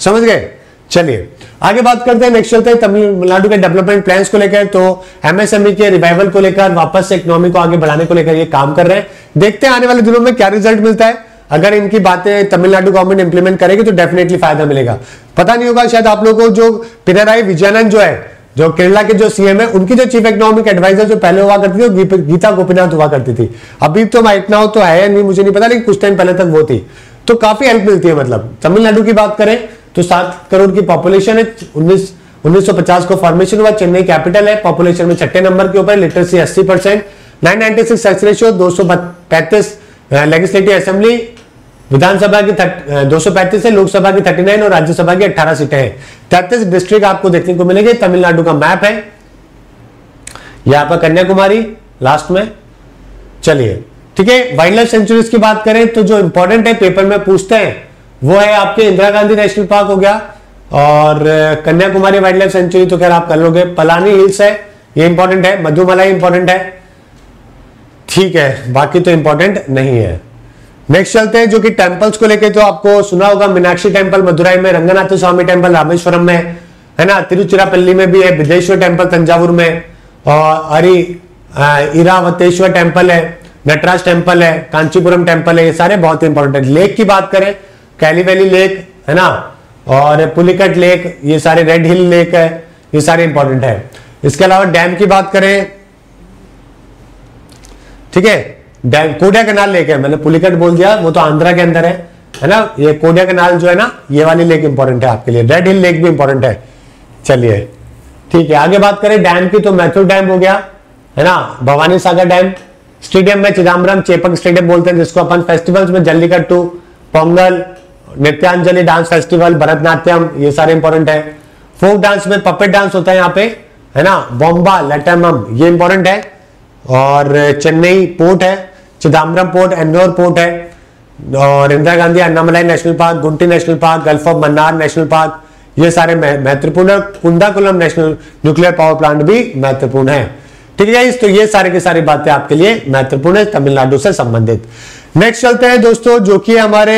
समझ गए? चलिए, आगे बात करते हैं नेक्स्ट चलते हैं, तमिलनाडु के डेवलपमेंट प्लान्स को लेकर। तो एमएसएमई के रिवाइवल को लेकर, वापस से इकोनॉमी को आगे बढ़ाने को लेकर ये काम कर रहे हैं। देखते हैं आने वाले दिनों में क्या रिज़ल्ट मिलता है। अगर इनकी बातें तमिलनाडु गवर्नमेंट इंप्लीमेंट करेगी तो डेफिनेटली फ़ायदा मिलेगा। पता नहीं होगा शायद आप लोगों को जो पिनराई विजयानंद जो है, जो केरला के जो सीएम है, उनकी जो चीफ इकोनॉमिक एडवाइजर जो पहले हुआ करती थी गीता गोपीनाथ हुआ करती थी। अभी तो इतना हो तो है नहीं, मुझे नहीं पता, लेकिन कुछ टाइम पहले तक वो थी। तो काफ़ी हेल्प मिलती है मतलब। तमिलनाडु की बात करें तो सात करोड़ की पॉपुलेशन है, उन्नीस 1950 को फॉर्मेशन हुआ, चेन्नई कैपिटल है पॉपुलेशन में छठे नंबर के ऊपर लिटरेसी 80 परसेंट नाइन नाइनटी सिक्स रेशियो दो सौ पैंतीस लेजिस्लेटिव असेंबली विधानसभा की दो सौ पैंतीस है, लोकसभा की 39 और राज्यसभा की 18 सीटें हैं। तैतीस डिस्ट्रिक्ट आपको देखने को मिलेंगे, तमिलनाडु का मैप है। यहाँ पर कन्याकुमारी लास्ट में, चलिए। ठीक है वाइल्ड लाइफ सेंचुरीज की बात करें तो जो इंपॉर्टेंट है पेपर में पूछते हैं, वो है आपके इंदिरा गांधी नेशनल पार्क हो गया और कन्याकुमारी वाइल्ड लाइफ सेंचुरी तो खैर आप कर लोगे। पलानी हिल्स है, ये इंपॉर्टेंट है, मधुमलाई इंपॉर्टेंट है। ठीक है, बाकी तो इंपॉर्टेंट नहीं है। नेक्स्ट चलते हैं, जो कि टेंपल्स को लेके तो आपको सुना होगा, मीनाक्षी टेंपल मदुराई में, रंगनाथ स्वामी टेंपल रामेश्वरम में, है ना? तिरुचिरापल्ली में भी है विदेश्वर टेंपल तंजावुर में, और, अरे इरावतेश्वर टेंपल है। नटराज टेंपल है, कांचीपुरम टेंपल है, ये सारे बहुत इंपॉर्टेंट लेक की बात करें, कैली वैली लेक, है ना? और पुलिकट लेक, ये सारे रेड हिल लेक है, ये सारे इंपॉर्टेंट है। इसके अलावा डैम की बात करें, ठीक है? डैम कोडिया कनाल लेक है, मैंने पुलिकट बोल दिया, वो तो आंध्रा के अंदर है है ना? ये कोडिया कनाल जो है ना, ये वाली लेक इंपॉर्टेंट है आपके लिए। रेड हिल लेक भी इंपॉर्टेंट है। चलिए, ठीक है, आगे बात करें, डैम की तो मैथुर डैम हो गया, है ना? भवानी सागर डैम स्टेडियम में चिदम्बरम चेपक स्टेडियम बोलते हैं, जिसको अपन फेस्टिवल्स में जल्लीकट्टू, पोंगल, नित्यांजलि डांस फेस्टिवल भरतनाट्यम, ये सारे इंपॉर्टेंट है। फोक डांस में पपेट डांस होता है यहाँ पे, है ना? बॉम्बा लेटमम ये इंपॉर्टेंट है। और चेन्नई पोर्ट है चिदम्बरम पोर्ट एन्नोर पोर्ट है। और Indira Gandhi Annamalai national park Guindy national park gulf of Mannar national park ये सारे महत्वपूर्ण है Kudankulam national nuclear power plant भी महत्वपूर्ण है। ठीक है तो ये सारे के सारी बातें आपके लिए महत्वपूर्ण है, तमिलनाडु से संबंधित। नेक्स्ट चलते हैं दोस्तों, जो कि हमारे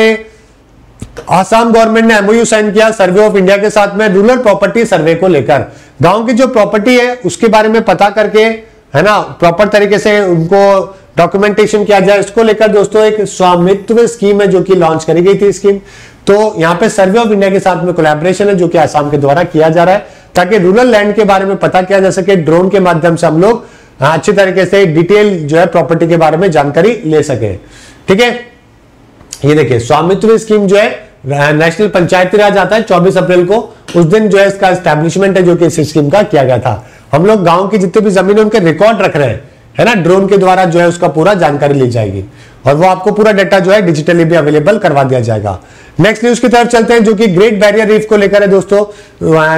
आसाम गवर्नमेंट ने एमओयू साइन किया सर्वे ऑफ़ इंडिया के साथ में रूरल प्रॉपर्टी सर्वे को लेकर। गाँव की जो प्रॉपर्टी है, उसके बारे में पता करके, है ना प्रॉपर तरीके से उनको डॉक्यूमेंटेशन किया जाए, इसको लेकर दोस्तों एक स्वामित्व स्कीम है जो कि लॉन्च करी गई थी स्कीम तो यहाँ पे सर्वे ऑफ़ इंडिया के साथ में कोलैबोरेशन है, जो कि आसाम के द्वारा किया जा रहा है, ताकि रूरल लैंड के बारे में पता किया जा सके ड्रोन के माध्यम से हम लोग अच्छी तरीके से डिटेल जो है प्रॉपर्टी के बारे में जानकारी ले सके। ठीक है? ये देखिए, स्वामित्व स्कीम जो है नेशनल पंचायती राज आता है 24 अप्रैल को। उस दिन जो है इसका स्टैब्लिशमेंट है, जो कि इस स्कीम का किया गया था। हम लोग गाँव की जितने भी ज़मीन है, उनके रिकॉर्ड रख रहे हैं। है ना? ड्रोन के द्वारा जो है उसका पूरा जानकारी ली जाएगी। और वो आपको पूरा डाटा जो है डिजिटली भी अवेलेबल करवा दिया जाएगा। नेक्स्ट न्यूज़ की तरफ़ चलते हैं, जो कि ग्रेट बैरियर रीफ को लेकर है दोस्तों।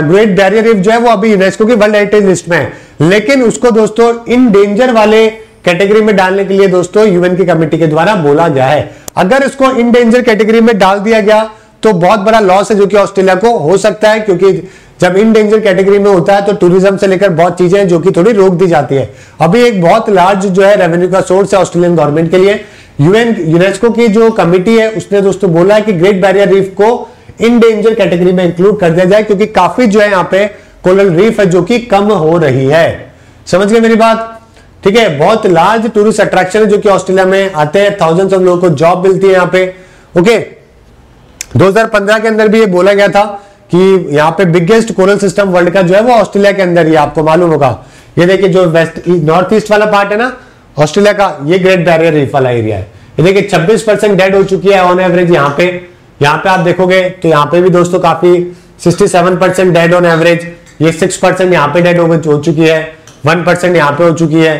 ग्रेट बैरियर रीफ जो है वो अभी यूनेस्को की वर्ल्ड हेरिटेज लिस्ट में है। लेकिन उसको दोस्तों इन डेंजर वाले कैटेगरी में डालने के लिए दोस्तों यूएन की कमेटी के द्वारा बोला गया है। अगर इसको इन डेंजर कैटेगरी में डाल दिया गया तो बहुत बड़ा लॉस है, जो कि ऑस्ट्रेलिया को हो सकता है, क्योंकि जब इन डेंजर कैटेगरी में होता है तो टूरिज़्म से लेकर बहुत चीज़ें हैं जो कि थोड़ी रोक दी जाती है। अभी एक बहुत लार्ज जो है रेवेन्यू का सोर्स है ऑस्ट्रेलियन गवर्नमेंट के लिए। यूएन यूनेस्को की जो कमिटी है, उसने दोस्तों बोला है कि ग्रेट बैरियर रीफ को इन डेंजर कैटेगरी में इंक्लूड कर दिया जाए, क्योंकि काफ़ी जो है यहाँ पे कोरल रीफ है जो कि कम हो रही है। समझ गए मेरी बात? ठीक है, बहुत लार्ज टूरिस्ट अट्रैक्शन है जो कि ऑस्ट्रेलिया में आते हैं। थाउजेंड्स ऑफ़ लोगों को जॉब मिलती है यहाँ पे। ओके 2015 के अंदर भी ये बोला गया था कि यहाँ पे बिगेस्ट कोरल सिस्टम वर्ल्ड का जो है वो ऑस्ट्रेलिया के अंदर ही आपको मालूम होगा। ये देखिए जो वेस्ट नॉर्थ ईस्ट वाला पार्ट है ना ऑस्ट्रेलिया का ये ग्रेट बैरियर रीफ वाला एरिया है। ये देखिए 26 परसेंट डेड हो चुकी है ऑन एवरेज यहाँ पे। यहाँ पे आप देखोगे तो यहाँ पे भी दोस्तों काफ़ी 67 परसेंट डेड ऑन एवरेज ये 6 परसेंट यहाँ पे डेड हो चुकी है। वन परसेंट यहाँ पे हो चुकी है।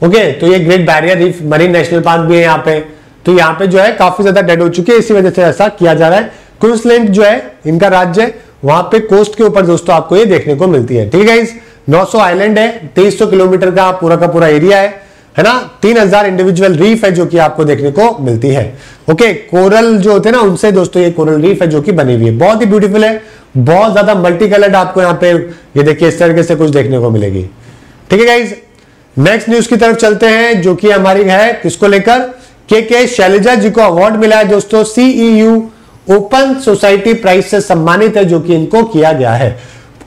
ओके तो ये great barrier reef marine national park भी है यहाँ पे। तो यहाँ पे जो है काफ़ी ज़्यादा डेड हो चुकी है, इसी वजह से ऐसा किया जा रहा है। क्वींसलैंड जो है, इनका राज्य है वहाँ पे कोस्ट के ऊपर दोस्तों आपको ये देखने को मिलती है। ठीक है इस 900 आइलैंड है 2300 किलोमीटर का पूरा का पूरा एरिया है है ना? 3000 इंडिविजुअल रीफ है जो कि आपको देखने को मिलती है। ओके कोरल जो होते हैं ना, उनसे दोस्तों ये कोरल रीफ है जो कि बनी हुई है। बहुत ही ब्यूटीफुल है, बहुत ज़्यादा मल्टी कलर्ड आपको यहाँ पे, ये देखिए, इस तरीके से कुछ देखने को मिलेगी। ठीक है गाइज़ नेक्स्ट न्यूज़ की तरफ़ चलते हैं, जो कि हमारी है किसको लेकर? के के शैलजा जी को अवार्ड मिला है दोस्तों सीईयू ओपन सोसाइटी प्राइस से सम्मानित है, जो कि इनको किया गया है।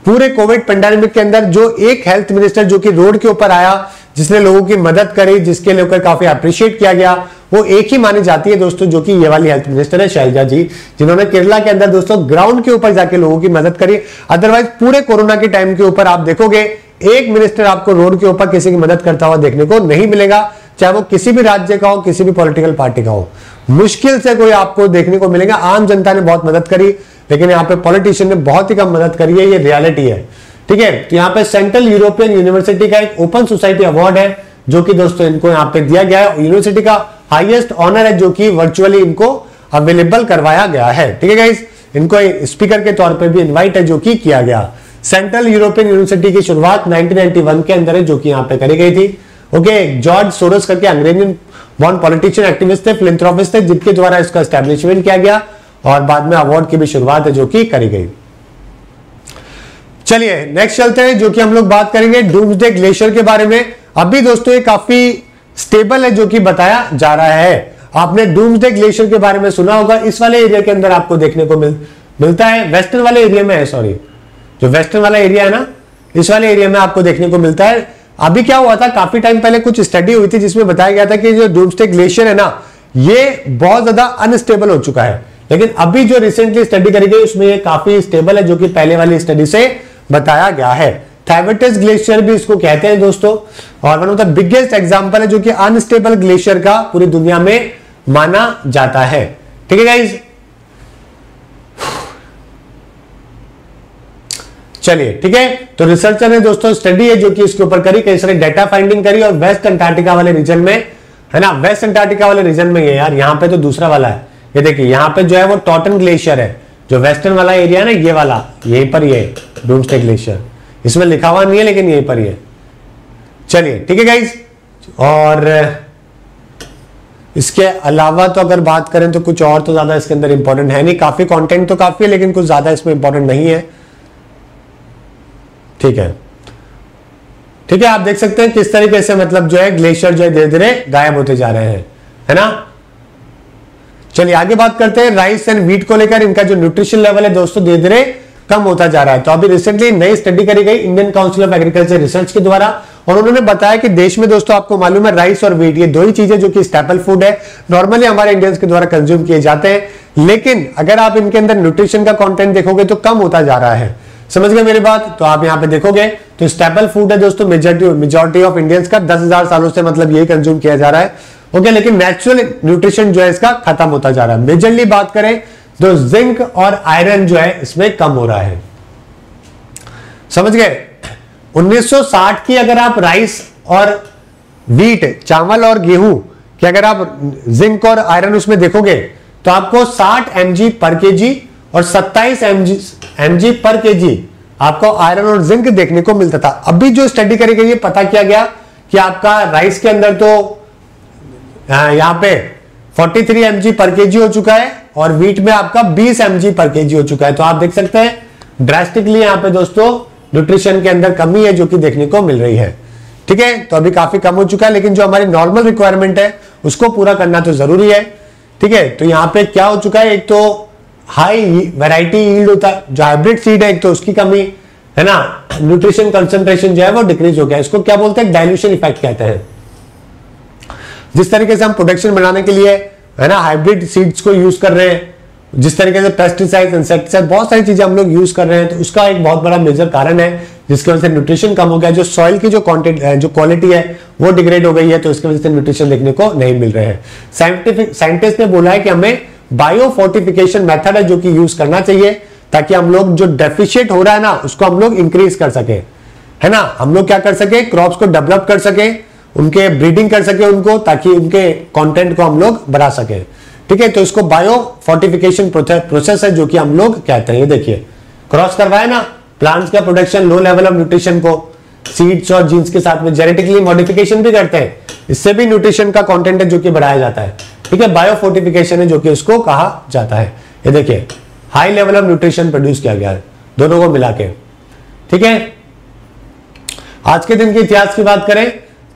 पूरे कोविड पेंडेमिक के अंदर जो एक हेल्थ मिनिस्टर जो कि रोड के ऊपर आया, जिसने लोगों की मदद करी, जिसके लेकर काफ़ी अप्रिशिएट किया गया, वो एक ही मानी जाती है दोस्तों, जो कि ये वाली हेल्थ मिनिस्टर है शैलजा जी, जिन्होंने केरला के अंदर दोस्तों ग्राउंड के ऊपर जाके लोगों की मदद करी। अदरवाइज़ पूरे कोरोना के टाइम के ऊपर आप देखोगे, एक मिनिस्टर आपको रोड के ऊपर किसी की मदद करता हुआ देखने को नहीं मिलेगा, चाहे वो किसी भी राज्य का हो, किसी भी पॉलिटिकल पार्टी का हो। मुश्किल से कोई आपको देखने को मिलेगा। आम जनता ने बहुत मदद करी, लेकिन यहाँ पे पॉलिटिशियन ने बहुत ही कम मदद करी है, ये रियलिटी है। ठीक है? तो यहाँ पे सेंट्रल यूरोपियन यूनिवर्सिटी का एक ओपन सोसाइटी अवार्ड है, जो कि दोस्तों इनको यहाँ पे दिया गया है। यूनिवर्सिटी का हाईएस्ट ऑनर है, जो कि वर्चुअली इनको अवेलेबल करवाया गया है। ठीक है इनको स्पीकर के तौर पर भी इन्वाइट है, जो कि किया गया। सेंट्रल यूरोपियन यूनिवर्सिटी की शुरुआत 1991 के अंदर है, जो कि यहाँ पे करी गई थी। ओके जॉर्ज सोरस करके अंग्रेजियन बॉन पॉलिटिशियन एक्टिविस्ट थे फिलिंथ्रोपिस्ट थे जिनके द्वारा इसका स्टैब्लिशमेंट किया गया और बाद में अवार्ड की भी शुरुआत है जो कि करी गई। चलिए नेक्स्ट चलते हैं जो कि हम लोग बात करेंगे डूम्सडे ग्लेशियर के बारे में। अभी दोस्तों ये काफ़ी स्टेबल है जो कि बताया जा रहा है। आपने डूम्सडे ग्लेशियर के बारे में सुना होगा इस वाले एरिया के अंदर आपको देखने को मिल, मिलता है। वेस्टर्न वाले एरिया में है सॉरी जो वेस्टर्न वाला एरिया है ना इस वाले एरिया में आपको देखने को मिलता है। अभी क्या हुआ था, काफ़ी टाइम पहले कुछ स्टडी हुई थी जिसमें बताया गया था कि जो डूमस्टे ग्लेशियर है ना, ये बहुत ज़्यादा अनस्टेबल हो चुका है। लेकिन अभी जो रिसेंटली स्टडी करी गई, उसमें ये काफ़ी स्टेबल है, जो कि पहले वाली स्टडी से बताया गया है। थैवेटिस ग्लेशियर भी इसको कहते हैं दोस्तों। और one of the biggest example है जो कि अनस्टेबल ग्लेशियर का पूरी दुनिया में माना जाता है। ठीक है गाइज़ चलिए, ठीक है? तो रिसर्चर ने दोस्तों स्टडी है जो कि इसके ऊपर करी, कई सारे डेटा फाइंडिंग करी और वेस्ट अंटार्कटिका वाले रीजन में, है ना? वेस्ट अंटार्कटिका वाले रीजन में ये यार, यहाँ पे तो दूसरा वाला है। ये देखिए, यहाँ पे जो है वो टॉटन ग्लेशियर है। जो वेस्टर्न वाला एरिया ना, ये वाला, यहीं पर ये डूमस्टे ग्लेशियर इसमें लिखा हुआ नहीं है, लेकिन यहीं पर ये। चलिए, ठीक है गाइज़ और, इसके अलावा तो अगर बात करें तो कुछ और तो ज़्यादा इसके अंदर इंपॉर्टेंट है नहीं। काफ़ी कंटेंट तो काफ़ी है, लेकिन कुछ ज़्यादा इसमें इंपॉर्टेंट नहीं है। ठीक है। ठीक है, आप देख सकते हैं किस तरीके से मतलब जो है ग्लेशियर जो है धीरे धीरे गायब होते जा रहे हैं, है ना? चलिए, आगे बात करते हैं राइस एंड वीट को लेकर। इनका जो न्यूट्रिशन लेवल है दोस्तों धीरे धीरे कम होता जा रहा है। तो अभी रिसेंटली नई स्टडी करी गई Indian council of agriculture research के द्वारा और उन्होंने बताया कि देश में दोस्तों आपको मालूम है राइस और वीट ये दो ही चीज़ें जो कि स्टेपल फ़ूड है। नॉर्मली हमारे इंडियंस के द्वारा कंज्यूम किए जाते हैं, लेकिन अगर आप इनके अंदर न्यूट्रिशन का कॉन्टेंट देखोगे तो कम होता जा रहा है। समझ गए मेरी बात? तो आप यहाँ पे देखोगे तो स्टेपल फ़ूड है दोस्तों मेजोरिटी मेजोरिटी ऑफ़ इंडियंस का दस हज़ार सालों से मतलब यही कंज्यूम किया जा रहा है। ओके लेकिन नेचुरल न्यूट्रिशन जो है इसका खत्म होता जा रहा है। मेजरली बात करें तो जिंक और आयरन जो है, इसमें कम हो रहा है। समझ गए? 1960 की अगर आप राइस और वीट चावल और गेहूँ कि अगर आप जिंक और आयरन उसमें देखोगे तो आपको 60 एम पर के और 27 एम पर के आपको आयरन और जिंक देखने को मिलता था। अभी जो स्टडी करी गई पता किया गया कि आपका राइस के अंदर तो यहाँ पे 43 थ्री एम पर के हो चुका है और वीट में आपका 20 एम पर के हो चुका है। तो आप देख सकते हैं ड्रास्टिकली यहाँ पे दोस्तों न्यूट्रिशन के अंदर कमी है जो कि देखने को मिल रही है। ठीक है? तो अभी काफ़ी कम हो चुका है, लेकिन जो हमारी नॉर्मल रिक्वायरमेंट है, उसको पूरा करना तो ज़रूरी है। ठीक है? तो यहाँ पे क्या हो चुका है? एक तो हाई वेराइटी यील्ड होता है। जो हाइब्रिड सीड है, एक तो उसकी कमी, है ना? न्यूट्रिशन कंसंट्रेशन जो है, वो डिक्रीज हो गया। इसको क्या बोलते हैं? डायल्यूशन इफ़ेक्ट कहते हैं। जिस तरीके से हम प्रोडक्शन बनाने के लिए, है ना हाइब्रिड सीड्स को यूज़ कर रहे हैं, जिस तरीके से पेस्टिसाइड इंसेक्टिसाइड बहुत सारी चीज़ें हम लोग यूज़ कर रहे हैं तो उसका एक बहुत बड़ा मेजर कारण है, जिसकी वजह से न्यूट्रिशन कम हो गया। जो सॉइल की जो क्वांटिटी जो क्वालिटी है, वो डिग्रेड हो गई है तो इसकी वजह से न्यूट्रिशन देखने को नहीं मिल रहे हैं। साइंटिफिक साइंटिस्ट ने बोला है कि हमें बायो फोर्टिफिकेशन मेथड है जो कि यूज़ करना चाहिए, ताकि हम लोग जो डेफिशिएट हो रहा है ना, उसको हम लोग इंक्रीज कर सके। है ना? हम लोग क्या कर सके? क्रॉप्स को डेवलप कर सके, उनके ब्रीडिंग कर सके उनको, ताकि उनके कंटेंट को हम लोग बढ़ा सके। ठीक है? तो इसको बायो फोर्टिफिकेशन प्रोसेस है जो कि हम लोग कहते हैं। ये देखिए क्रॉस करवाए ना प्लांट्स का production low level of nutrition को सीड्स और जीन्स के साथ में जेनेटिकली मॉडिफिकेशन भी करते हैं। इससे भी न्यूट्रिशन का कंटेंट है जो कि बढ़ाया जाता है। ठीक है बायो फोर्टिफिकेशन है जो कि उसको कहा जाता है। ये देखिए high level of nutrition produce किया गया है, दोनों को मिला के। ठीक है? आज के दिन के इतिहास की बात करें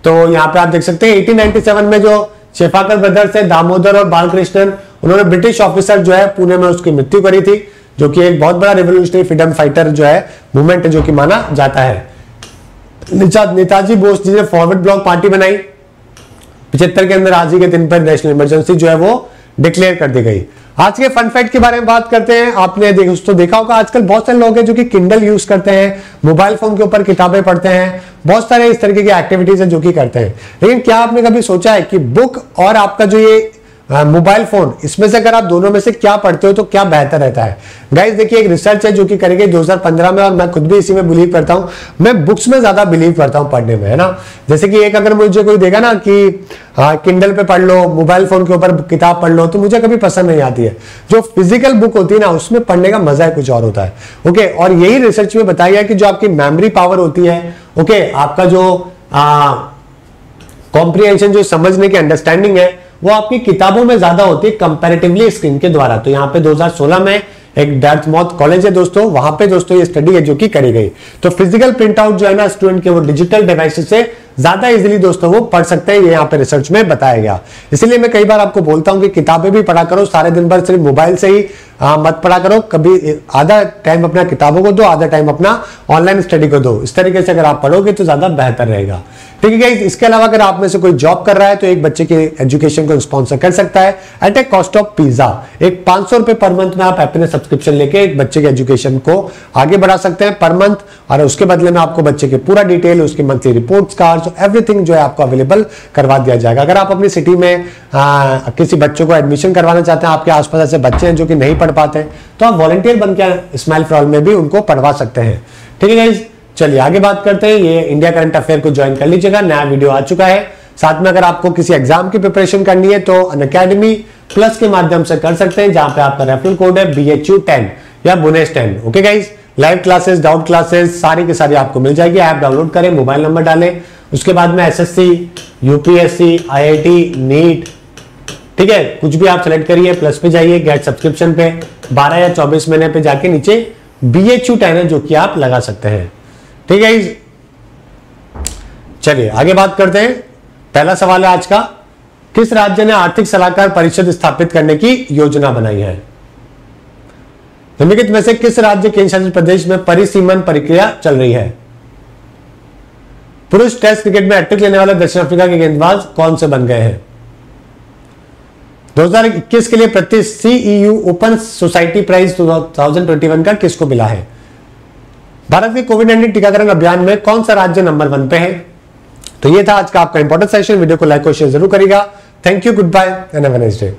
तो यहाँ पे आप देख सकते हैं 1897 में जो शेफाकर ब्रदर्स है, दामोदर और बालकृष्णन, उन्होंने ब्रिटिश ऑफिसर जो है, पुणे में उसकी मृत्यु करी थी, जो कि एक बहुत बड़ा रेवोल्यूशनरी फ्रीडम फाइटर जो है मूवमेंट जो कि माना जाता है। नेताजी बोस जी ने फॉरवर्ड ब्लॉक पार्टी बनाई। पिछहत्तर के अंदर आज ही के दिन पर नेशनल इमरजेंसी जो है वो डिक्लेयर कर दी गई। आज के फन फैक्ट के बारे में बात करते हैं। आपने देख, तो देखा होगा आजकल बहुत सारे लोग हैं जो कि किंडल यूज़ करते हैं मोबाइल फ़ोन के ऊपर किताबें पढ़ते हैं बहुत सारे इस तरीके की एक्टिविटीज़ है जो कि करते हैं। लेकिन क्या आपने कभी सोचा है कि बुक और आपका जो ये मोबाइल फ़ोन इसमें से अगर आप दोनों में से क्या पढ़ते हो तो क्या बेहतर रहता है? गाइज़ देखिए, एक रिसर्च है जो कि करेगी 2015 में और मैं खुद भी इसी में बिलीव करता हूँ। मैं बुक्स में ज़्यादा बिलीव करता हूँ पढ़ने में, है ना? जैसे कि एक अगर मुझे कोई देगा ना कि किंडल पे पढ़ लो मोबाइल फ़ोन के ऊपर किताब पढ़ लो तो मुझे कभी पसंद नहीं आती है। जो फ़िज़िकल बुक होती है ना, उसमें पढ़ने का मज़ा है कुछ और होता है। ओके और यही रिसर्च में बताया गया कि जो आपकी मेमोरी पावर होती है ओके आपका जो कॉम्प्रिहेंशन जो समझने की अंडरस्टैंडिंग है वो आपकी किताबों में ज़्यादा होती है कंपेरेटिवली स्क्रीन के द्वारा। तो यहाँ पे 2016 में एक डार्थ कॉलेज है दोस्तों, वहाँ पे दोस्तों ये स्टडी है जो कि करी गई। तो फ़िज़िकल प्रिंट आउट जो है ना स्टूडेंट के वो डिजिटल डिवाइस से ज़्यादा इजीली दोस्तों वो पढ़ सकते हैं ये यहाँ पे रिसर्च में बताया गया। इसलिए मैं कई बार आपको बोलता हूँ कि किताबें भी पढ़ा करो सारे दिन भर सिर्फ़ मोबाइल से ही आ, मत पढ़ा करो कभी आधा टाइम अपना किताबों को दो आधा टाइम अपना ऑनलाइन स्टडी को दो। इस तरीके से अगर आप पढ़ोगे तो ज़्यादा बेहतर रहेगा। ठीक है इसके अलावा अगर आप में से कोई जॉब कर रहा है तो एक बच्चे के एजुकेशन को स्पॉन्सर कर सकता है at a cost of pizza एक पाँच सौ रुपए पर मंथ में आप अपने सब्सक्रिप्शन लेके एक बच्चे के एजुकेशन को आगे बढ़ा सकते हैं पर मंथ और उसके बदले में आपको बच्चे के पूरा डिटेल उसकी मंथली रिपोर्ट कार्ड एवरीथिंग जो है आपको अवेलेबल करवा दिया जाएगा। अगर आप अपनी सिटी में आ, किसी बच्चों को एडमिशन करवाना चाहते हैं आपके आसपास ऐसे बच्चे हैं जो कि नहीं पढ़ पाते तो आप वॉलंटियर बन के स्माइल फॉर में भी उनको पढ़वा सकते हैं। ठीक है गाइज़ चलिए आगे बात करते हैं। ये इंडिया करंट अफेयर को ज्वाइन कर लीजिएगा। नया वीडियो आ चुका है। साथ में अगर आपको किसी एग्ज़ाम की प्रिपरेशन करनी है तो अन अकेडमी प्लस के माध्यम से कर सकते हैं जहाँ पे आपका रेफरल कोड है बी एच यू टेन या बुनेस ten okay guys live classes doubt classes सारी की सारी आपको मिल जाएगी। ऐप डाउनलोड करें मोबाइल नंबर डालें। उसके बाद में एसएससी यूपीएससी आईआईटी नीट ठीक है? कुछ भी आप सेलेक्ट करिए प्लस पे जाइए गेट सब्सक्रिप्शन पे। 12 या 24 महीने पे जाके नीचे बी एच यू टेन है जो कि आप लगा सकते हैं। ठीक है चलिए, आगे बात करते हैं। पहला सवाल है आज का। किस राज्य ने आर्थिक सलाहकार परिषद स्थापित करने की योजना बनाई है? निम्नलिखित में से किस राज्य केंद्र शासित प्रदेश में परिसीमन प्रक्रिया चल रही है? पुरुष टेस्ट क्रिकेट में हैट्रिक लेने वाले दक्षिण अफ्रीका के गेंदबाज कौन से बन गए हैं? 2021 के लिए प्रति सीईयू ओपन सोसाइटी प्राइज 2021 का किसको मिला है? भारत के कोविड नाइन्टीन टीकाकरण अभियान में कौन सा राज्य नंबर वन पे है? तो ये था आज का आपका इंपॉर्टेंट सेशन वीडियो को लाइक और शेयर ज़रूर करेगा thank you good bye and have day